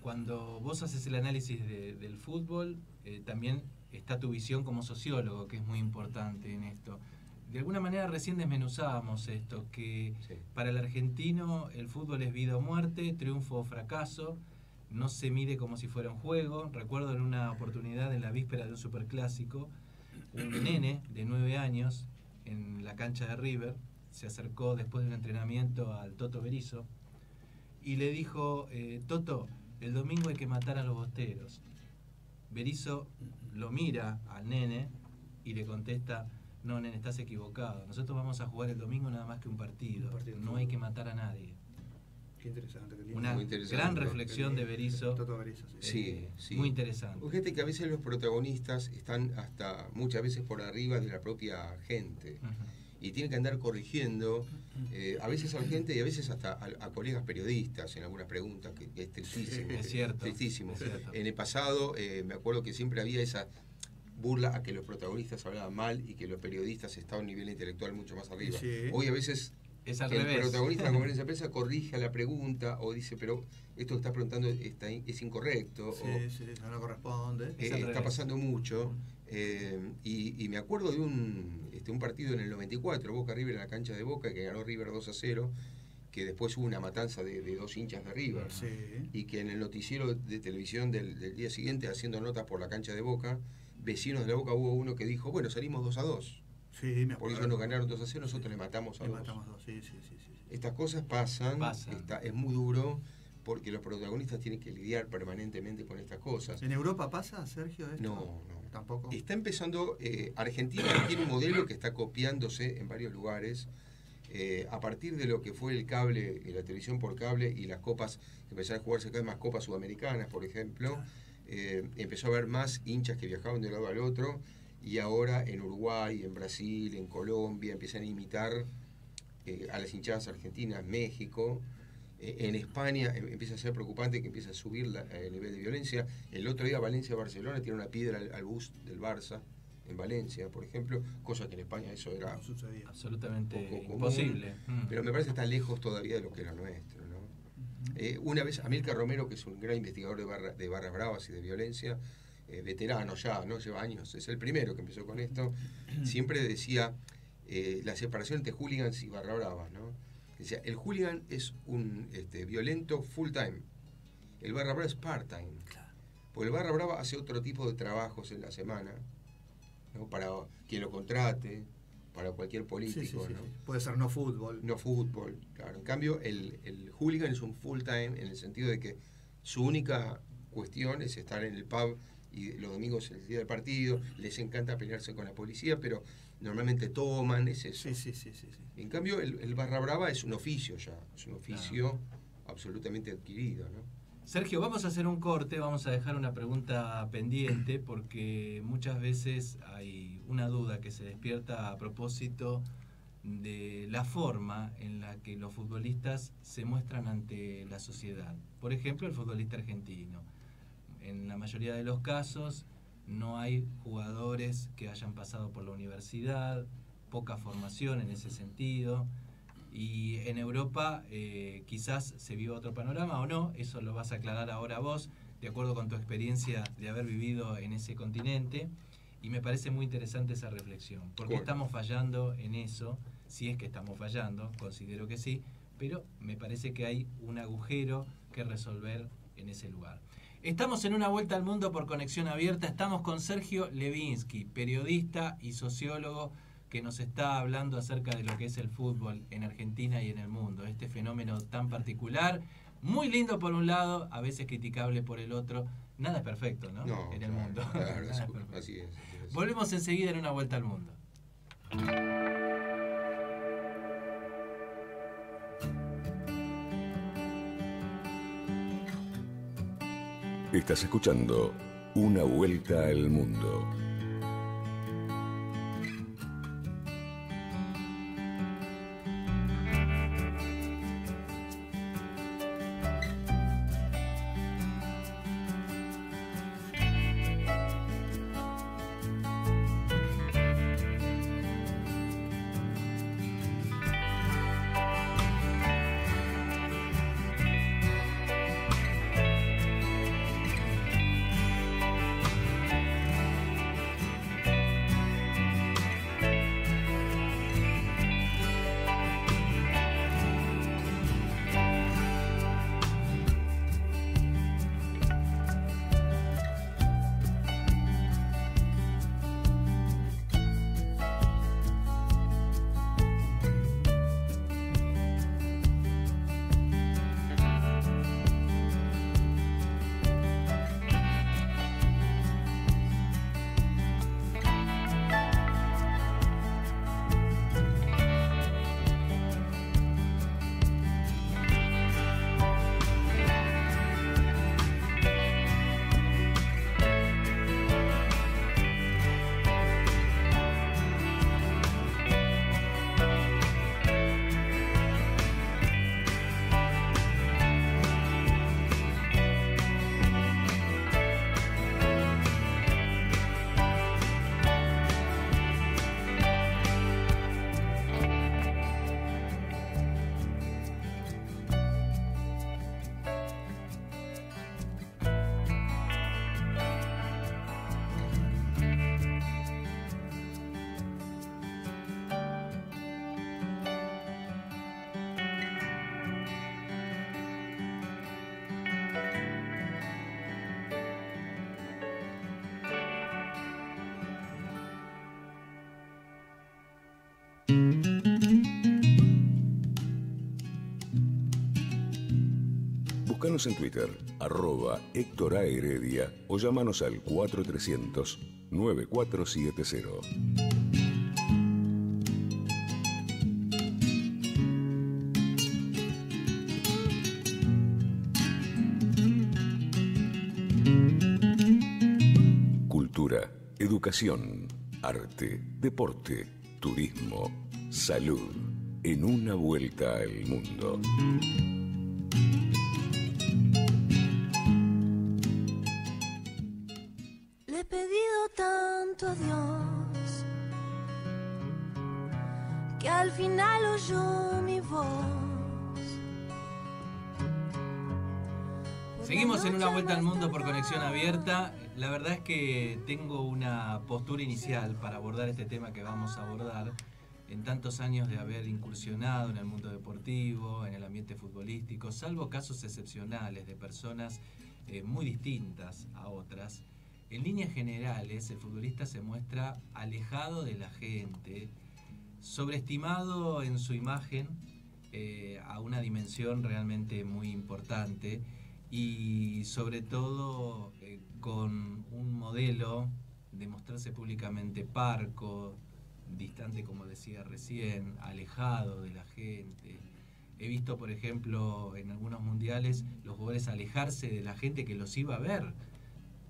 cuando vos haces el análisis de- del fútbol, eh, también está tu visión como sociólogo, que es muy importante en esto. De alguna manera recién desmenuzábamos esto, que Sí. para el argentino el fútbol es vida o muerte, triunfo o fracaso, no se mide como si fuera un juego. Recuerdo en una oportunidad en la víspera de un superclásico, un [coughs] nene de nueve años en la cancha de River se acercó después de un entrenamiento al Toto Berizo y le dijo, eh, Toto, el domingo hay que matar a los bosteros. Berizo lo mira al nene y le contesta, no, nene, estás equivocado. Nosotros vamos a jugar el domingo nada más que un partido. Un partido de no hay que matar a nadie. Qué interesante. Qué. Una Muy interesante, gran reflexión de Berizo. Toto Berizzo, sí. Sí, eh, sí. Muy interesante. Fíjate que a veces los protagonistas están hasta muchas veces por arriba de la propia gente. Y tiene que andar corrigiendo eh, a veces a la gente y a veces hasta a, a colegas periodistas en algunas preguntas, que, que es tristísimo. Es cierto, Tristísimo. es cierto. En el pasado eh, me acuerdo que siempre había esa burla a que los protagonistas hablaban mal y que los periodistas estaban a un nivel intelectual mucho más arriba. Sí. Hoy a veces Es al el revés. protagonista de la [laughs] conferencia de prensa corrige a la pregunta o dice, pero esto que estás preguntando está, es incorrecto. Sí, o, sí, no, corresponde. eh, está revés. pasando mucho. Eh, y, y me acuerdo de un, este, un partido en el 94, Boca River en la cancha de Boca, que ganó River 2 a 0. que después hubo una matanza de, de dos hinchas de River. Sí. Y que en el noticiero de televisión del, del día siguiente, haciendo notas por la cancha de Boca, vecinos de la Boca hubo uno que dijo, bueno, salimos 2 a 2. Sí, me Por ellos nos ganaron 2 a 0, nosotros le matamos a Le dos. matamos dos, sí, sí, sí. sí. Estas cosas pasan, Pasan. está- es muy duro, porque los protagonistas tienen que lidiar permanentemente con estas cosas. ¿En Europa pasa, Sergio, esto? No, no. ¿Tampoco? Está empezando, eh, Argentina [coughs] tiene un modelo que está copiándose en varios lugares, eh, a partir de lo que fue el cable, y la televisión por cable y las copas, empezaron a jugarse cada vez más copas sudamericanas, por ejemplo, eh, empezó a haber más hinchas que viajaban de un lado al otro, y ahora en Uruguay, en Brasil, en Colombia, empiezan a imitar eh, a las hinchadas argentinas, México. Eh, en España em- empieza a ser preocupante que empieza a subir la- el nivel de violencia. El otro día Valencia-Barcelona tiene una piedra al, al bus del Barça, en Valencia, por ejemplo, cosa que en España eso era... No sucedía. Absolutamente común, imposible. Mm. Pero me parece que está lejos todavía de lo que era nuestro. ¿no? Eh, una vez, Amílcar Romero, que es un gran investigador de, barra- de barras bravas y de violencia, eh, veterano ya, ¿no? Lleva años, es el primero que empezó con esto, siempre decía eh, la separación entre hooligans y barra bravas, ¿no? Decía, el hooligan es un este, violento full time, el barra brava es part time. Porque el barra brava hace otro tipo de trabajos en la semana, ¿no? Para quien lo contrate, para cualquier político, sí, sí, ¿no? sí. Puede ser no fútbol. No fútbol, claro. En cambio, el, el hooligan es un full time en el sentido de que su única cuestión es estar en el pub y los domingos es el día del partido, les encanta pelearse con la policía, pero normalmente toman, es eso. Sí, sí, sí, sí. sí. En cambio, el, el barra brava es un oficio ya, es un oficio absolutamente adquirido, ¿no? Sergio, vamos a hacer un corte, vamos a dejar una pregunta pendiente porque muchas veces hay una duda que se despierta a propósito de la forma en la que los futbolistas se muestran ante la sociedad. Por ejemplo, el futbolista argentino. En la mayoría de los casos no hay jugadores que hayan pasado por la universidad, poca formación en ese sentido. Y en Europa eh, quizás se vio otro panorama o no, eso lo vas a aclarar ahora vos, de acuerdo con tu experiencia de haber vivido en ese continente. Y me parece muy interesante esa reflexión, porque estamos fallando en eso, si es que estamos fallando, considero que sí, pero me parece que hay un agujero que resolver en ese lugar. Estamos en una vuelta al mundo por conexión abierta, estamos con Sergio Levinsky, periodista y sociólogo que nos está hablando acerca de lo que es el fútbol en Argentina y en el mundo, este fenómeno tan particular, muy lindo por un lado, a veces criticable por el otro, nada es perfecto, ¿no? No, en el claro, mundo. claro, [laughs] es así- perfecto. así es. así es. Volvemos enseguida en una vuelta al mundo. Estás escuchando Una Vuelta al Mundo. Búscanos en Twitter, arroba Héctor A. Heredia o llámanos al 4300-9470. Cultura, educación, arte, deporte, turismo, salud, en una vuelta al mundo. Le he pedido tanto a Dios que al final oyó mi voz. Seguimos en una vuelta al mundo por conexión abierta. La verdad es que tengo una postura inicial para abordar este tema que vamos a abordar. En tantos años de haber incursionado en el mundo deportivo, en el ambiente futbolístico, salvo casos excepcionales de personas eh, muy distintas a otras, en líneas generales el futbolista se muestra alejado de la gente, sobreestimado en su imagen eh, a una dimensión realmente muy importante y sobre todo eh, con un modelo de mostrarse públicamente parco, distante como decía recién, alejado de la gente. He visto, por ejemplo, en algunos mundiales los jugadores alejarse de la gente que los iba a ver,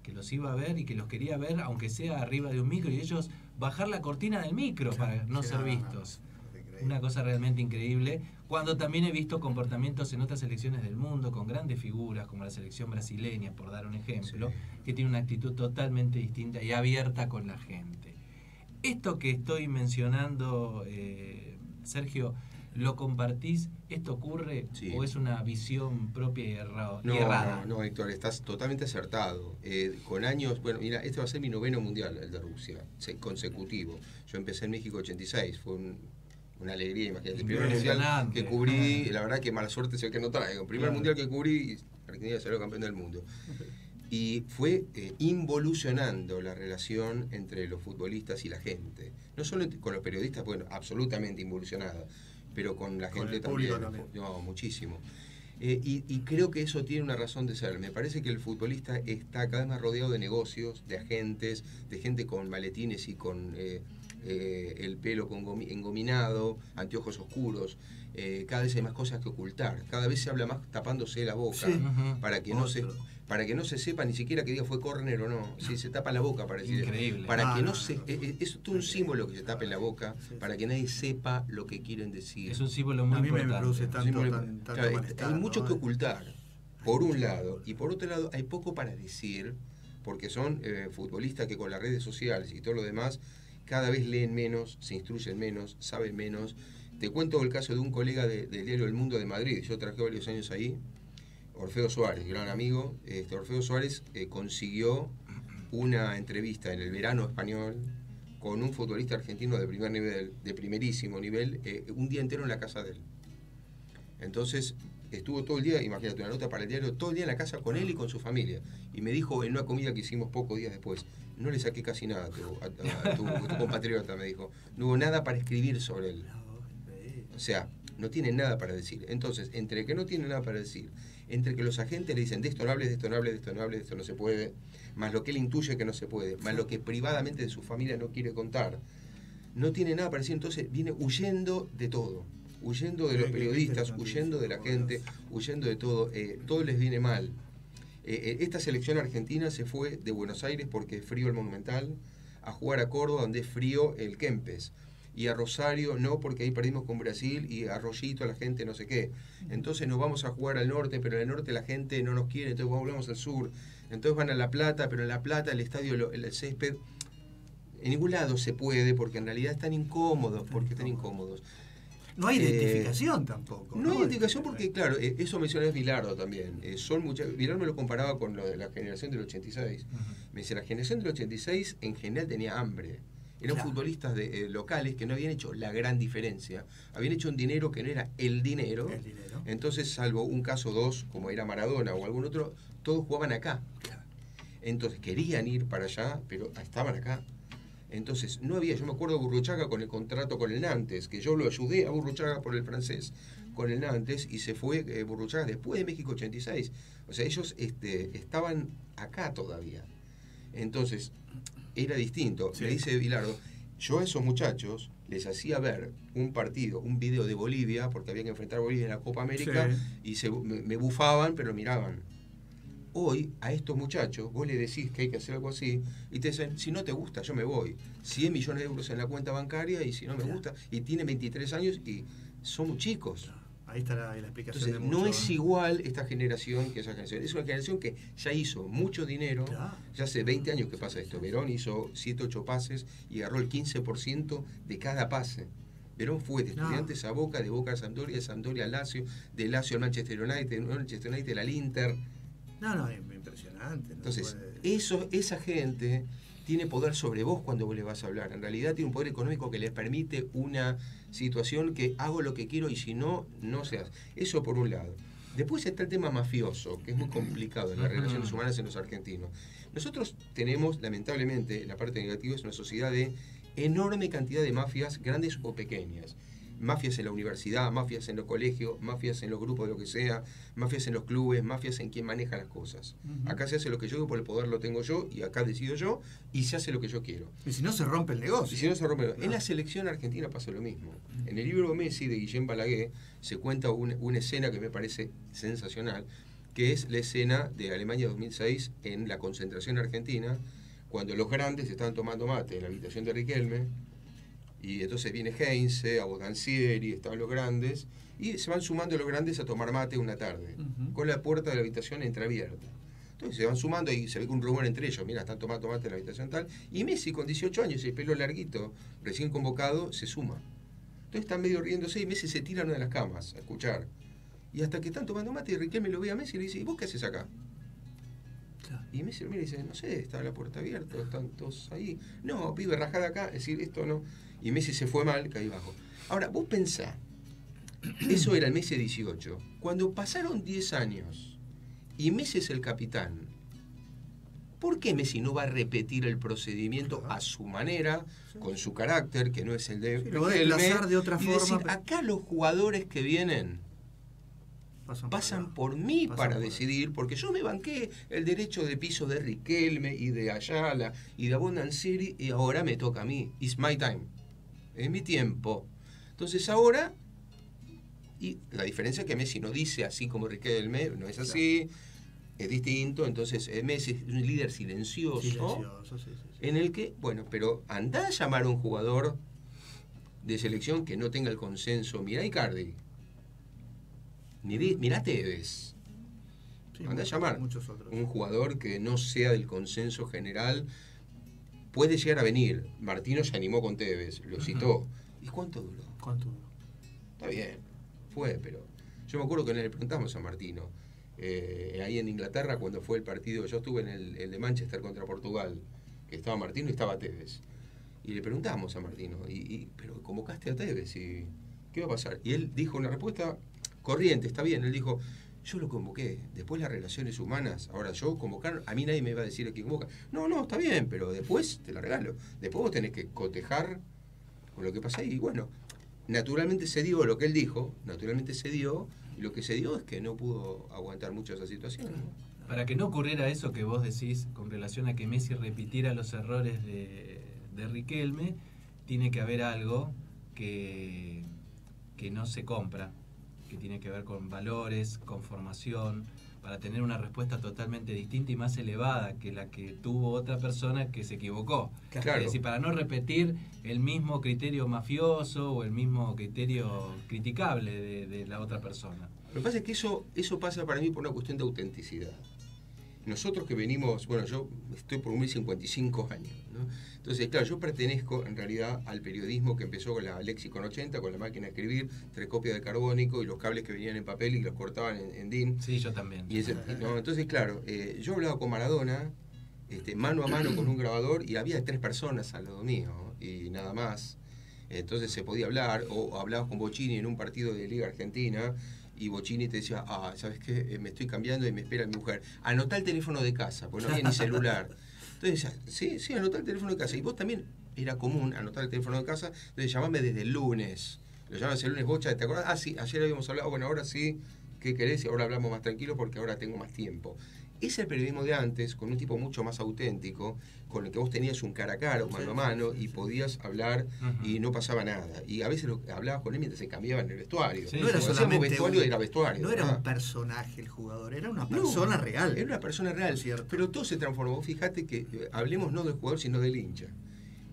que los iba a ver y que los quería ver, aunque sea arriba de un micro, y ellos bajar la cortina del micro para no ser vistos. Una cosa realmente increíble. Cuando también he visto comportamientos en otras selecciones del mundo con grandes figuras, como la selección brasileña, por dar un ejemplo, que tiene una actitud totalmente distinta y abierta con la gente. Esto que estoy mencionando, eh, Sergio, ¿lo compartís? ¿Esto ocurre Sí. o es una visión propia y, erra- y No, errada? no, no, Héctor, estás totalmente acertado. Eh, con años, bueno, mira, este va a ser mi noveno mundial, el de Rusia, se- consecutivo. Yo empecé en México 86, fue un- una alegría, imagínate. El primer mundial que cubrí, [laughs] la verdad que mala suerte es el que no traigo. El primer Claro. mundial que cubrí, Argentina salió campeón del mundo. [laughs] Y fue eh, involucionando la relación entre los futbolistas y la gente. No solo con los periodistas, bueno, absolutamente involucionada, pero con la Con gente también. también. No, muchísimo. Eh, y, y creo que eso tiene una razón de ser. Me parece que el futbolista está cada vez más rodeado de negocios, de agentes, de gente con maletines y con eh, eh, el pelo con gomi- engominado, anteojos oscuros. Eh, cada vez hay más cosas que ocultar. Cada vez se habla más tapándose la boca Sí. Para que no se. Para que no se sepa ni siquiera que diga fue córner o no. Si se tapa la boca para decir Increíble. para Ah, que no, no, se no. eh, eh, es un símbolo que se tape la boca Sí, para que nadie sepa lo que quieren decir. Es un símbolo muy A mí me importante. produce tanto, Símbolo- tan- tanto claro, hay- malestar, hay mucho ¿no? que ocultar, por un lado, y por otro lado hay poco para decir, porque son eh, futbolistas que con las redes sociales y todo lo demás cada vez leen menos, se instruyen menos, saben menos. Te cuento el caso de un colega de- del diario El Mundo de Madrid, yo trabajé varios años ahí, Orfeo Suárez, gran amigo. Este, Orfeo Suárez eh, consiguió una entrevista en el verano español con un futbolista argentino de primer nivel, de primerísimo nivel, eh, un día entero en la casa de él. Entonces estuvo todo el día, imagínate, una nota para el diario, todo el día en la casa con él y con su familia. Y me dijo en una comida que hicimos pocos días después, no le saqué casi nada a tu, tu compatriota, me dijo. No hubo nada para escribir sobre él. O sea, no tiene nada para decir. Entonces, entre que no tiene nada para decir, entre que los agentes le dicen de esto no hables, de esto no se puede, más lo que él intuye que no se puede, más lo que privadamente de su familia no quiere contar, no tiene nada para decir, entonces viene huyendo de todo, huyendo de los periodistas, huyendo de la gente, huyendo de todo, eh, todo les viene mal. Eh, eh, esta selección argentina se fue de Buenos Aires porque es frío el Monumental, a jugar a Córdoba donde es frío el Kempes, y a Rosario no porque ahí perdimos con Brasil y a Rollito la gente no sé qué. Entonces nos vamos a jugar al norte, pero en el norte la gente no nos quiere, entonces volvemos al sur. Entonces van a La Plata, pero en La Plata el estadio, el césped, en ningún lado se puede porque en realidad están incómodos, porque están incómodos. No hay Eh, identificación tampoco. No hay identificación porque, claro, eh, eso mencioné Bilardo también. Eh, son muchas, Bilardo me lo comparaba con lo de la generación del 86. Me dice, la generación del 86 en general tenía hambre. Eran Claro. futbolistas de, eh, locales que no habían hecho la gran diferencia. Habían hecho un dinero que no era el dinero. El dinero. Entonces, salvo un caso o dos, como era Maradona o algún otro, todos jugaban acá. Entonces querían ir para allá, pero estaban acá. Entonces, no había, yo me acuerdo de Burruchaga con el contrato con el Nantes, que yo lo ayudé a Burruchaga por el francés con el Nantes y se fue eh, Burruchaga después de México 86. O sea, ellos este, estaban acá todavía. Entonces, era distinto. Sí. Me dice Bilardo, yo a esos muchachos les hacía ver un partido, un video de Bolivia, porque había que enfrentar a Bolivia en la Copa América, y se, me, me bufaban, pero miraban. Hoy a estos muchachos vos le decís que hay que hacer algo así y te dicen, si no te gusta, yo me voy. 100 millones de euros en la cuenta bancaria y si no me gusta, y tiene 23 años y son muy chicos. Ahí está la, la explicación Entonces, de no es ¿eh? igual esta generación que esa generación. Es una generación que ya hizo mucho dinero. Claro. Ya hace 20 años que pasa esto. Verón hizo 7, 8 pases y agarró el 15% de cada pase. Verón fue de No. estudiantes a Boca, de Boca a Sampdoria, de Sampdoria al Lazio, de Lazio al Manchester United, de Manchester United al Inter. No, no, es impresionante. no Entonces, puede- eso, esa gente tiene poder sobre vos cuando vos le vas a hablar. En realidad tiene un poder económico que les permite una situación que hago lo que quiero y si no, no se hace. Eso por un lado. Después está el tema mafioso, que es muy complicado en las relaciones humanas en los argentinos. Nosotros tenemos, lamentablemente, la parte negativa es una sociedad de enorme cantidad de mafias, grandes o pequeñas. Mafias en la universidad, mafias en los colegios, mafias en los grupos de lo que sea, mafias en los clubes, mafias en quien maneja las cosas. Acá se hace lo que yo digo, por el poder lo tengo yo, y acá decido yo, y se hace lo que yo quiero. Y si no, se rompe el Y negocio. si no se rompe. En la selección argentina pasa lo mismo. En el libro Messi de Guillén Balaguer se cuenta un- una escena que me parece sensacional, que es la escena de Alemania 2006 en la concentración argentina, cuando los grandes estaban tomando mate en la habitación de Riquelme, y entonces viene Heinze, Abodancieri, estaban los grandes, y se van sumando los grandes a tomar mate una tarde, con la puerta de la habitación entreabierta. Entonces se van sumando y se ve que un rumor entre ellos, mira, están tomando mate en la habitación tal, y Messi con 18 años y el pelo larguito, recién convocado, se suma. Entonces están medio riéndose y Messi se tira a una de las camas a escuchar. Y hasta que están tomando mate, y Riquelme lo ve a Messi y le dice, ¿y vos qué haces acá? Claro. Y Messi lo mira y dice, no sé, está la puerta abierta, están todos ahí. No, pibe, rajada acá, es decir, esto no. Y Messi se fue mal, caí bajo. Ahora, vos pensá, eso era el Messi 18. Cuando pasaron 10 años y Messi es el capitán, ¿por qué Messi no va a repetir el procedimiento a su manera, con su carácter, que no es el de Sí, lo va a desplazar de otra y forma, decir, pero- acá los jugadores que vienen Pasan, por mí Pasan para por- decidir, porque yo me banqué el derecho de piso de Riquelme y de Ayala y de Abondancieri y ahora me toca a mí. It's my time. Es mi tiempo. Entonces ahora, y la diferencia es que Messi no dice así como Riquelme, no es así, es distinto, entonces eh, Messi es un líder silencioso, Silencioso, sí, sí, sí. en el que, bueno, pero anda a llamar a un jugador de selección que no tenga el consenso. Mirá Icardi. Mirá, Tevez. Anda a llamar. Muchos otros. Un jugador que no sea del consenso general puede llegar a venir. Martino se animó con Tevez, lo citó. ¿Y cuánto duró? ¿Cuánto duró? Está bien, fue, pero yo me acuerdo que le preguntamos a Martino, eh, ahí en Inglaterra, cuando fue el partido, yo estuve en el, el de Manchester contra Portugal, que estaba Martino y estaba Tevez. Y le preguntamos a Martino, y, y- pero convocaste a Tevez, y ¿qué va a pasar? Y él dijo una respuesta corriente, está bien, él dijo, yo lo convoqué, después las relaciones humanas, ahora yo convocar, a mí nadie me va a decir a quién convoca. No, no, está bien, pero después te la regalo. Después vos tenés que cotejar con lo que pasa ahí. Y bueno, naturalmente se dio lo que él dijo, naturalmente se dio, y lo que se dio es que no pudo aguantar mucho esa situación. Para que no ocurriera eso que vos decís con relación a que Messi repitiera los errores de, de Riquelme, tiene que haber algo que, que no se compra, que tiene que ver con valores, con formación, para tener una respuesta totalmente distinta y más elevada que la que tuvo otra persona que se equivocó. Claro. Es decir, para no repetir el mismo criterio mafioso o el mismo criterio criticable de, de la otra persona. Lo que pasa es que eso, eso pasa para mí por una cuestión de autenticidad. Nosotros que venimos, bueno, yo estoy por cumplir 55 años, ¿no? Entonces, claro, yo pertenezco en realidad al periodismo que empezó con la Lexicon 80, con la máquina de escribir, tres copias de carbónico y los cables que venían en papel y los cortaban en, en DIN. Sí, yo también. Y ese- no, entonces, claro, eh, yo hablaba con Maradona, este, mano a mano con un grabador, y había tres personas al lado mío, y nada más. Entonces se podía hablar, o hablabas con Bocini en un partido de Liga Argentina, y Bocini te decía, ah, ¿sabes qué? Eh, Me estoy cambiando y me espera mi mujer. Anotá el teléfono de casa, porque no había ni celular. Entonces decía, sí, sí, anotá el teléfono de casa. Y vos también era común anotar el teléfono de casa, entonces llamame desde el lunes. Lo llamabas el lunes, bocha, ¿te acordás? Ah, sí, ayer habíamos hablado, bueno, ahora sí, ¿qué querés? Y ahora hablamos más tranquilo porque ahora tengo más tiempo. Es el periodismo de antes, con un tipo mucho más auténtico, con el que vos tenías un cara a cara, un mano a mano, y podías hablar y no pasaba nada. Y a veces lo, hablabas con él mientras se cambiaba en el vestuario. Sí, no era solamente vestuario, un- era vestuario. No era un personaje el jugador, era una No, persona real. Era una persona real. Cierto. Pero todo se transformó. Fíjate que eh, hablemos no del jugador, sino del hincha.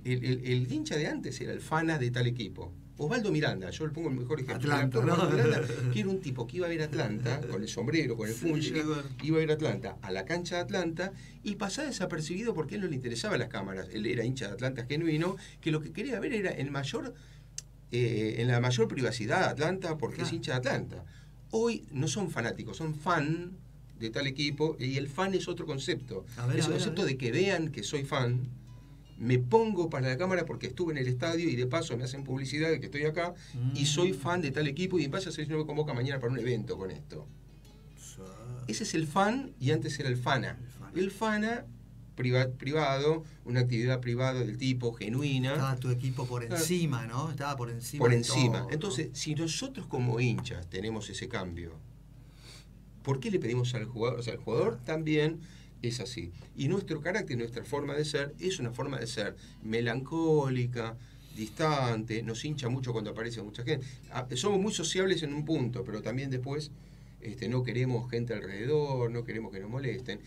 El, el- el hincha de antes era el fana de tal equipo. Osvaldo Miranda, yo le pongo el mejor ejemplo. Atlanta, ¿no? Osvaldo Miranda, [laughs] que era un tipo que iba a ver Atlanta, con el sombrero, con el Sí, acuerdo. iba a ver Atlanta a la cancha de Atlanta y pasaba desapercibido porque a él no le interesaban las cámaras. Él era hincha de Atlanta genuino, que lo que quería ver era el mayor, eh, en la mayor privacidad de Atlanta porque es hincha de Atlanta. Hoy no son fanáticos, son fan de tal equipo y el fan es otro concepto. Ver, es el concepto de que vean que soy fan, me pongo para la cámara porque estuve en el estadio y de paso me hacen publicidad de que estoy acá y Mm. soy fan de tal equipo y en base a eso me convoca mañana para un evento con esto. Ese es el fan y antes era el fana. El fana. El fana, priva- privado, una actividad privada del tipo, genuina, Estaba tu equipo por encima, ¿no? Estaba por encima. por encima. todo, ¿no? Entonces, si nosotros como hinchas tenemos ese cambio, ¿por qué le pedimos al jugador? O sea, el jugador también es así. Y nuestro carácter, nuestra forma de ser, es una forma de ser melancólica, distante, nos hincha mucho cuando aparece mucha gente. Ah, Somos muy sociables en un punto, pero también después este, no queremos gente alrededor, no queremos que nos molesten.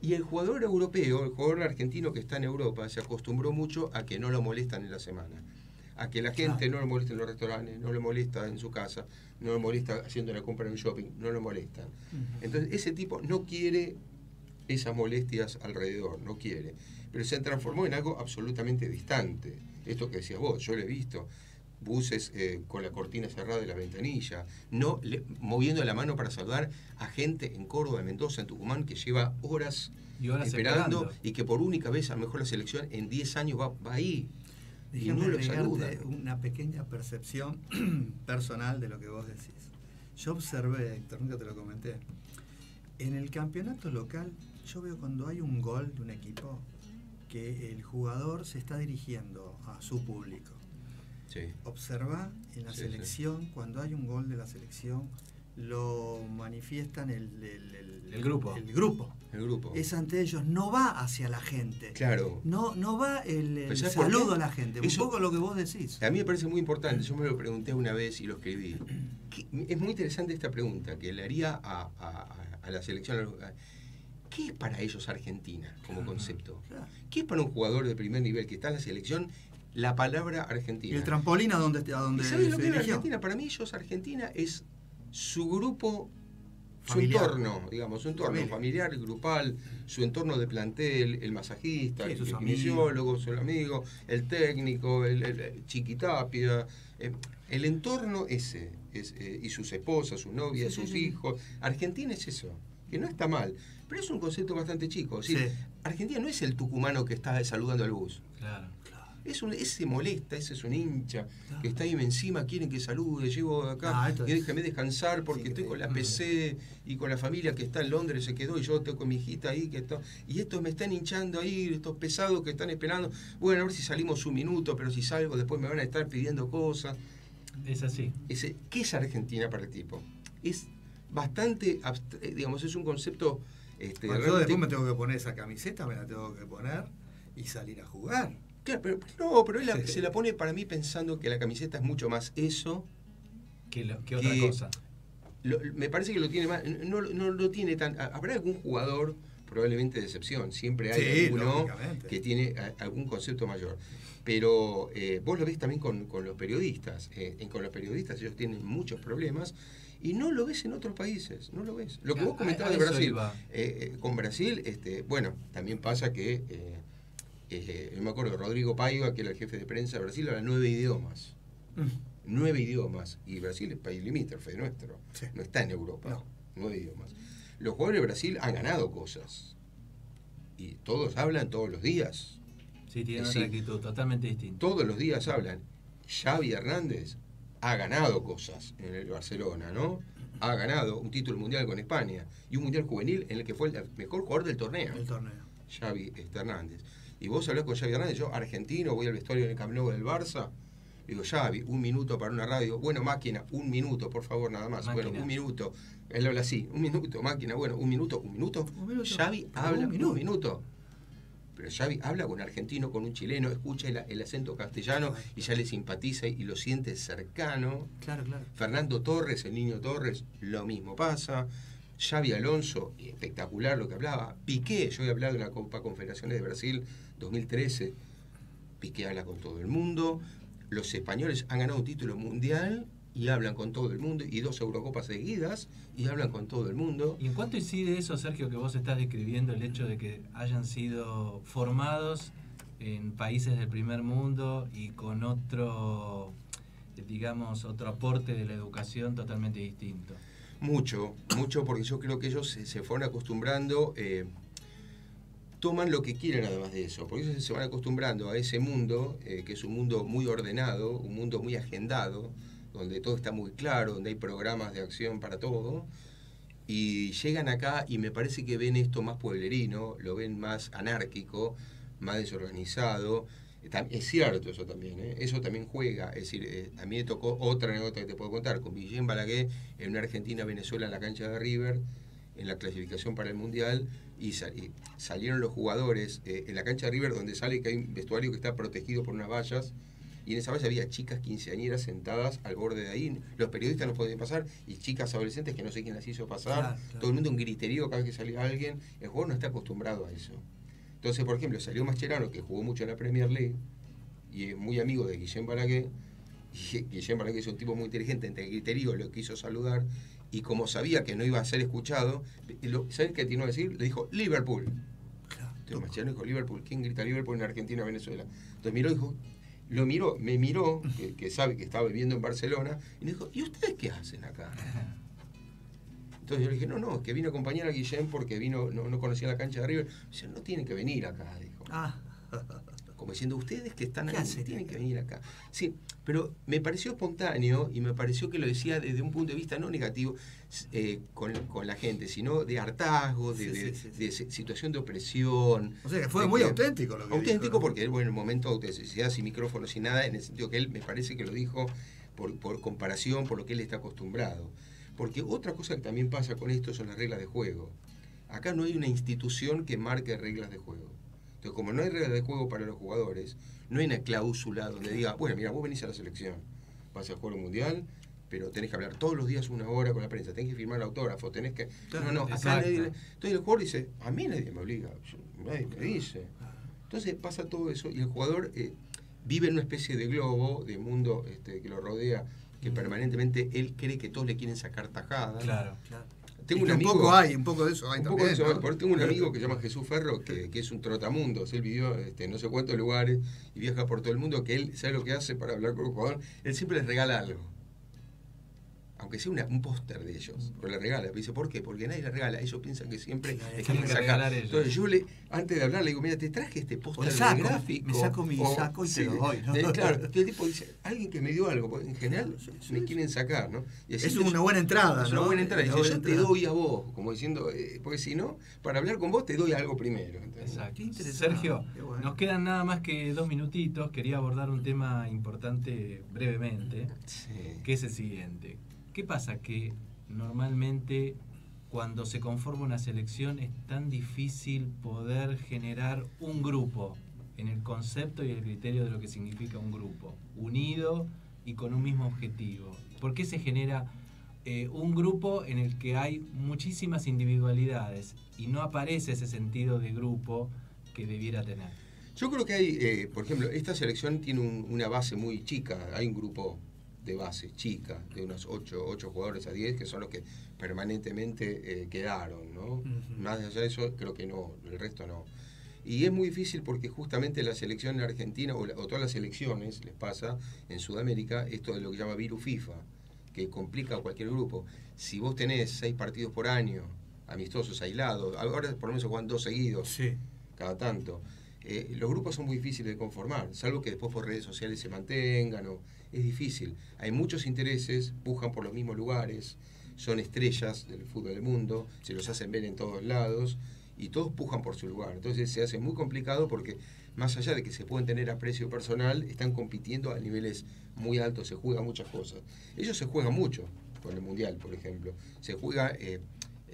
Y el jugador europeo, el jugador argentino que está en Europa, se acostumbró mucho a que no lo molestan en la semana. A que la gente no lo molesta en los restaurantes, no lo molesta en su casa, no lo molesta haciendo la compra en un shopping, no lo molestan. Entonces, ese tipo no quiere esas molestias alrededor, no quiere. Pero se transformó en algo absolutamente distante. Esto que decías vos, yo lo he visto. Buses eh, con la cortina cerrada de la ventanilla, no le- moviendo la mano para saludar a gente en Córdoba, en Mendoza, en Tucumán, que lleva horas, Y horas esperando, esperando. y que por única vez, a lo mejor la selección en 10 años va, va ahí. Y Déjame no una pequeña percepción [clears throat] personal de lo que vos decís. Yo observé, Héctor, nunca te lo comenté. En el campeonato local, yo veo cuando hay un gol de un equipo que el jugador se está dirigiendo a su público. Sí. Observa en la Sí, sí. selección, cuando hay un gol de la selección, lo manifiestan el, el- el- El grupo. El grupo. El grupo. Es ante ellos, no va hacia la gente. Claro. No, no va el, el Pero ¿sabes por saludo a la gente. Eso- un poco lo que vos decís. A mí me parece muy importante, yo me lo pregunté una vez y lo escribí. ¿Qué- Es muy interesante esta pregunta que le haría a, a- a- a la selección. ¿Qué es para ellos Argentina como concepto? ¿Qué es para un jugador de primer nivel que está en la selección la palabra Y Argentina? el trampolín a donde, a ¿Y donde sabes lo que es. Argentina? Para mí ellos Argentina es su grupo, su entorno, digamos, su entorno Familia. familiar, grupal, su entorno de plantel, el masajista, el, kinesiólogo, su amigo, el técnico, el, el- el chiquitapia, eh, el entorno ese, es, eh, y sus esposas, sus novias, Sí, sus sí. hijos. Argentina es eso, que no está mal, pero es un concepto bastante chico. Es decir, Sí. Argentina no es el tucumano que está saludando al bus. Claro. Es un, ese se molesta, ese es un hincha, Claro. que está ahí encima, quieren que salude, llevo acá, Ah, y déjeme descansar porque Sí, estoy con la mm. PC y con la familia que está en Londres, se quedó, y yo estoy con mi hijita ahí, que está, y estos me están hinchando ahí, estos pesados que están esperando, bueno, a ver si salimos un minuto, pero si salgo después me van a estar pidiendo cosas. Es así. Ese, ¿Qué es Argentina para el tipo? Es bastante, eh, digamos, es un concepto... Este, Bueno, yo después me tengo que poner esa camiseta, me la tengo que poner y salir a jugar. Claro, pero, no, pero él la- se la pone para mí pensando que la camiseta es mucho más eso, Que, lo- que otra Que- cosa. Lo- me parece que lo tiene más, no, no lo tiene tan. Habrá algún jugador, probablemente de excepción, siempre hay Sí, alguno que tiene a- algún concepto mayor. Pero eh, vos lo ves también con, con los periodistas. eh, con los periodistas ellos tienen muchos problemas y no lo ves en otros países, no lo ves. Lo que A- vos comentabas de Brasil, eh, eh, con Brasil, este, bueno, también pasa que, eh, yo me acuerdo, Rodrigo Paiva, que era el jefe de prensa de Brasil, habla nueve idiomas nueve idiomas y Brasil es país limítrofe nuestro, Sí. no está en Europa, No. nueve idiomas. Los jugadores de Brasil han ganado cosas y todos hablan todos los días, Sí, tiene Sí. otra actitud totalmente distinta. todos los días hablan. Xavi Hernández ha ganado cosas en el Barcelona, ¿no? Ha ganado un título mundial con España y un mundial juvenil en el que fue el mejor jugador del torneo. El torneo. Xavi Hernández. Y vos hablás con Xavi Hernández, yo argentino, voy al vestuario en el Camp Nou del Barça. Digo, Xavi, un minuto para una radio. Bueno, máquina, un minuto, por favor, nada más. Máquina. Bueno, un minuto. Él habla así, un minuto, máquina, bueno, un minuto, un minuto. Un minuto. Xavi habla un un minuto. Pero Xavi habla con un argentino, con un chileno, escucha el, el acento castellano y ya le simpatiza y lo siente cercano. Claro, claro. Fernando Torres, el niño Torres, lo mismo pasa. Xavi Alonso, espectacular lo que hablaba. Piqué, yo he hablado en la Copa Confederaciones de Brasil 2013. Piqué habla con todo el mundo. Los españoles han ganado un título mundial y hablan con todo el mundo. Y dos Eurocopas seguidas y hablan con todo el mundo. ¿Y en cuánto incide eso, Sergio, que vos estás describiendo, el hecho de que hayan sido formados en países del primer mundo y con otro, digamos, otro aporte de la educación totalmente distinto? Mucho, mucho, porque yo creo que ellos se, se fueron acostumbrando, eh, toman lo que quieren además de eso, porque ellos se van acostumbrando a ese mundo, eh, que es un mundo muy ordenado, un mundo muy agendado, donde todo está muy claro, donde hay programas de acción para todo, y llegan acá y me parece que ven esto más pueblerino, lo ven más anárquico, más desorganizado. Es cierto eso también, ¿eh? eso también juega. Es decir, eh, a mí me tocó otra anécdota que te puedo contar con Guillén Balaguer en una Argentina-Venezuela en la cancha de River, en la clasificación para el Mundial, y, sal- y salieron los jugadores eh, en la cancha de River, donde sale que hay un vestuario que está protegido por unas vallas, y en esa valla había chicas quinceañeras sentadas al borde de ahí. Los periodistas no podían pasar, y chicas adolescentes que no sé quién las hizo pasar. Claro, claro. Todo el mundo un griterío cada vez que salía alguien. El jugador no está acostumbrado a eso. Entonces, por ejemplo, salió Mascherano, que jugó mucho en la Premier League, y es muy amigo de Guillén Balaguer. Y [laughs] Guillén Balaguer es un tipo muy inteligente, entre el griterío lo quiso saludar, y como sabía que no iba a ser escuchado, ¿sabes qué tiene que decir? Le dijo Liverpool. Claro. Entonces Mascherano dijo Liverpool, ¿quién grita Liverpool en Argentina, Venezuela? Entonces miró y dijo, lo miró, me miró, que, que sabe que estaba viviendo en Barcelona, y me dijo, ¿y ustedes qué hacen acá? Entonces yo le dije, no, no, es que vino a acompañar a Guillén porque vino, no, no conocía la cancha de River. Dice, no tienen que venir acá, dijo. Ah, Como diciendo, ustedes que están ¿Qué ahí, tienen que venir acá. Sí, pero me pareció espontáneo y me pareció que lo decía desde un punto de vista no negativo eh, con, con la gente, sino de hartazgo, de, Sí, de- sí, sí, sí. de si- situación de opresión. o sea que fue muy que- auténtico lo que Auténtico dijo, ¿no? porque él, bueno, en el momento de autenticidad, sin micrófono, sin nada, en el sentido que él me parece que lo dijo por, por comparación, por lo que él está acostumbrado. Porque otra cosa que también pasa con esto son las reglas de juego. Acá no hay una institución que marque reglas de juego. Entonces, como no hay reglas de juego para los jugadores, no hay una cláusula donde diga, bueno, mira, vos venís a la selección, vas a jugar un mundial, pero tenés que hablar todos los días una hora con la prensa, tenés que firmar el autógrafo, tenés que... No, no, acá nadie... Entonces el jugador dice, a mí nadie me obliga, nadie me dice. Entonces pasa todo eso y el jugador eh, vive en una especie de globo, de mundo este, que lo rodea, que permanentemente él cree que todos le quieren sacar tajada. Claro. Claro. Tengo un amigo, poco hay, un poco de eso hay un poco de eso, tengo un amigo que se llama Jesús Ferro, que, que es un trotamundos. Él vivió este, no sé cuántos lugares y viaja por todo el mundo, que él sabe lo que hace para hablar con un jugador. Él siempre les regala algo. Aunque sea una- un póster de ellos, pero le regala. Me dice, ¿por qué? Porque nadie le regala. Ellos piensan que siempre les tienen quieren que sacar. regalar ellos. Entonces yo le, antes de hablar, le digo, mira, te traje este póster gráfico. me saco mi O- saco y te lo doy, ¿no? Claro, el tipo dice, alguien que me dio algo, porque en general Claro, sí, sí, me sí. quieren sacar, ¿no? Y así Es una buena entrada, es ¿no? una buena entrada. Dice, buena yo te doy a vos, como diciendo, eh, porque si no, para hablar con vos te doy algo primero. ¿entendés? Exacto. Qué interesante. Sergio, Qué bueno. nos quedan nada más que dos minutitos. Quería abordar un tema importante brevemente, Sí. que es el siguiente. ¿Qué pasa? Que normalmente cuando se conforma una selección es tan difícil poder generar un grupo en el concepto y el criterio de lo que significa un grupo, unido y con un mismo objetivo. ¿Por qué se genera eh, un grupo en el que hay muchísimas individualidades y no aparece ese sentido de grupo que debiera tener? Yo creo que hay, eh, por ejemplo, esta selección tiene un- una base muy chica, hay un grupo de base chica, de unos 8, ocho jugadores a 10, que son los que permanentemente eh, quedaron, ¿no? Ujú. Más allá de eso, creo que no, el resto no. Y es muy difícil porque justamente la selección en Argentina, o, la- o todas las selecciones, les pasa en Sudamérica, esto de lo que llama virus FIFA, que complica a cualquier grupo. Si vos tenés seis partidos por año, amistosos, aislados, ahora por lo menos se juegan dos seguidos, Sí. cada tanto. Eh, los grupos son muy difíciles de conformar, salvo que después por redes sociales se mantengan. O, es difícil. Hay muchos intereses, pujan por los mismos lugares, son estrellas del fútbol del mundo, se los hacen ver en todos lados y todos pujan por su lugar. Entonces se hace muy complicado porque más allá de que se pueden tener aprecio personal, están compitiendo a niveles muy altos, se juegan muchas cosas. Ellos se juegan mucho con el Mundial, por ejemplo. Se juega eh,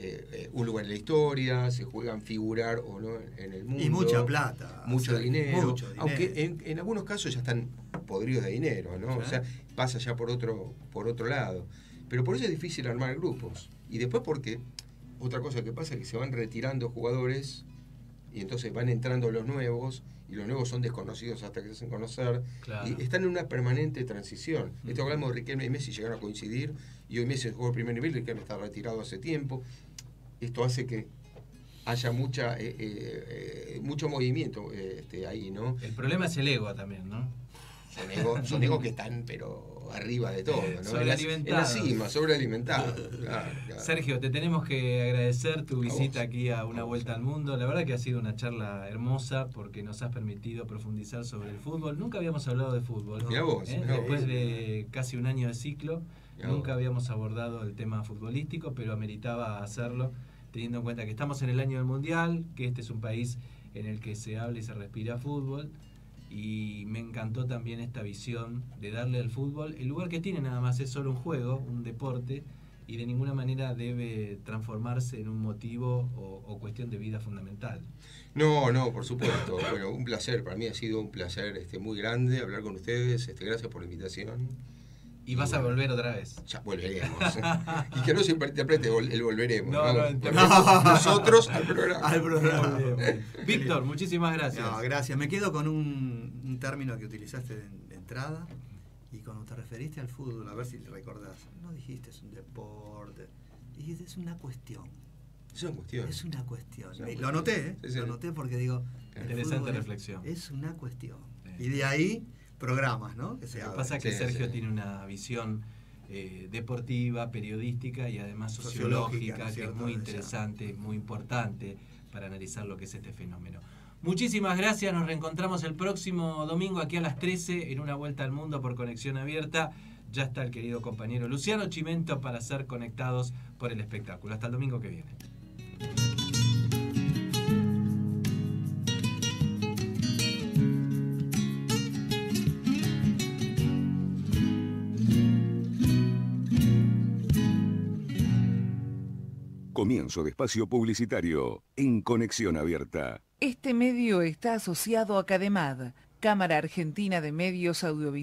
eh, eh, un lugar en la historia, se juegan figurar o no en el mundo. Y mucha plata. Mucho, o sea, dinero, mucho dinero. Aunque en, en algunos casos ya están podridos de dinero, ¿no? O sea, pasa ya por otro, por otro lado. Pero por eso es difícil armar grupos. Y después porque otra cosa que pasa es que se van retirando jugadores y entonces van entrando los nuevos y los nuevos son desconocidos hasta que se hacen conocer Claro. y están en una permanente transición. Esto hablamos de Riquelme y Messi llegaron a coincidir y hoy Messi jugó el primer nivel, Riquelme está retirado hace tiempo. Esto hace que haya mucha eh, eh, eh, mucho movimiento eh, este, ahí, ¿no? El problema es el ego también, ¿no? Son egos, son egos que están pero arriba de todo, ¿no? En la, en la Sobrealimentados. cima, sobrealimentados. Claro, claro. Sergio, te tenemos que agradecer tu visita aquí a Una. Vuelta al Mundo. La verdad que ha sido una charla hermosa porque nos has permitido profundizar sobre el fútbol. Nunca habíamos hablado de fútbol. Mirá vos, ¿eh? vos. Después de casi un año de ciclo, nunca habíamos abordado el tema futbolístico, pero ameritaba hacerlo teniendo en cuenta que estamos en el año del Mundial, que este es un país en el que se habla y se respira fútbol. Y me encantó también esta visión de darle al fútbol el lugar que tiene nada más, es solo un juego, un deporte, y de ninguna manera debe transformarse en un motivo o, cuestión de vida fundamental. No, no, por supuesto. Bueno, un placer, para mí ha sido un placer este, muy grande hablar con ustedes. Este, gracias por la invitación. Y vas a volver otra vez. Ya volveremos. [laughs] y que no se interprete el volveremos. No, Nosotros al programa. Al programa. [laughs] Víctor, muchísimas gracias. No, gracias. Me quedo con un, un término que utilizaste de, de entrada y cuando te referiste al fútbol, a ver si recordás, no dijiste es un deporte, dijiste es una cuestión. Es una cuestión. Es una cuestión. Es una Y cuestión. lo anoté, ¿eh? Sí, sí. lo anoté porque digo. Interesante reflexión. Es una cuestión. Sí. Y de ahí programas, ¿no? Que se Lo que pasa es que Sí, Sergio sí. tiene una visión eh, deportiva, periodística y además Sociológica, sociológica, ¿no es que es muy interesante, muy importante para analizar lo que es este fenómeno. Muchísimas gracias, nos reencontramos el próximo domingo aquí a las 13 en una vuelta al mundo por conexión abierta. Ya está el querido compañero Luciano Chimento para ser conectados por el espectáculo. Hasta el domingo que viene. Comienzo de espacio publicitario en Conexión Abierta. Este medio está asociado a CADEMAD, Cámara Argentina de Medios Audiovisuales.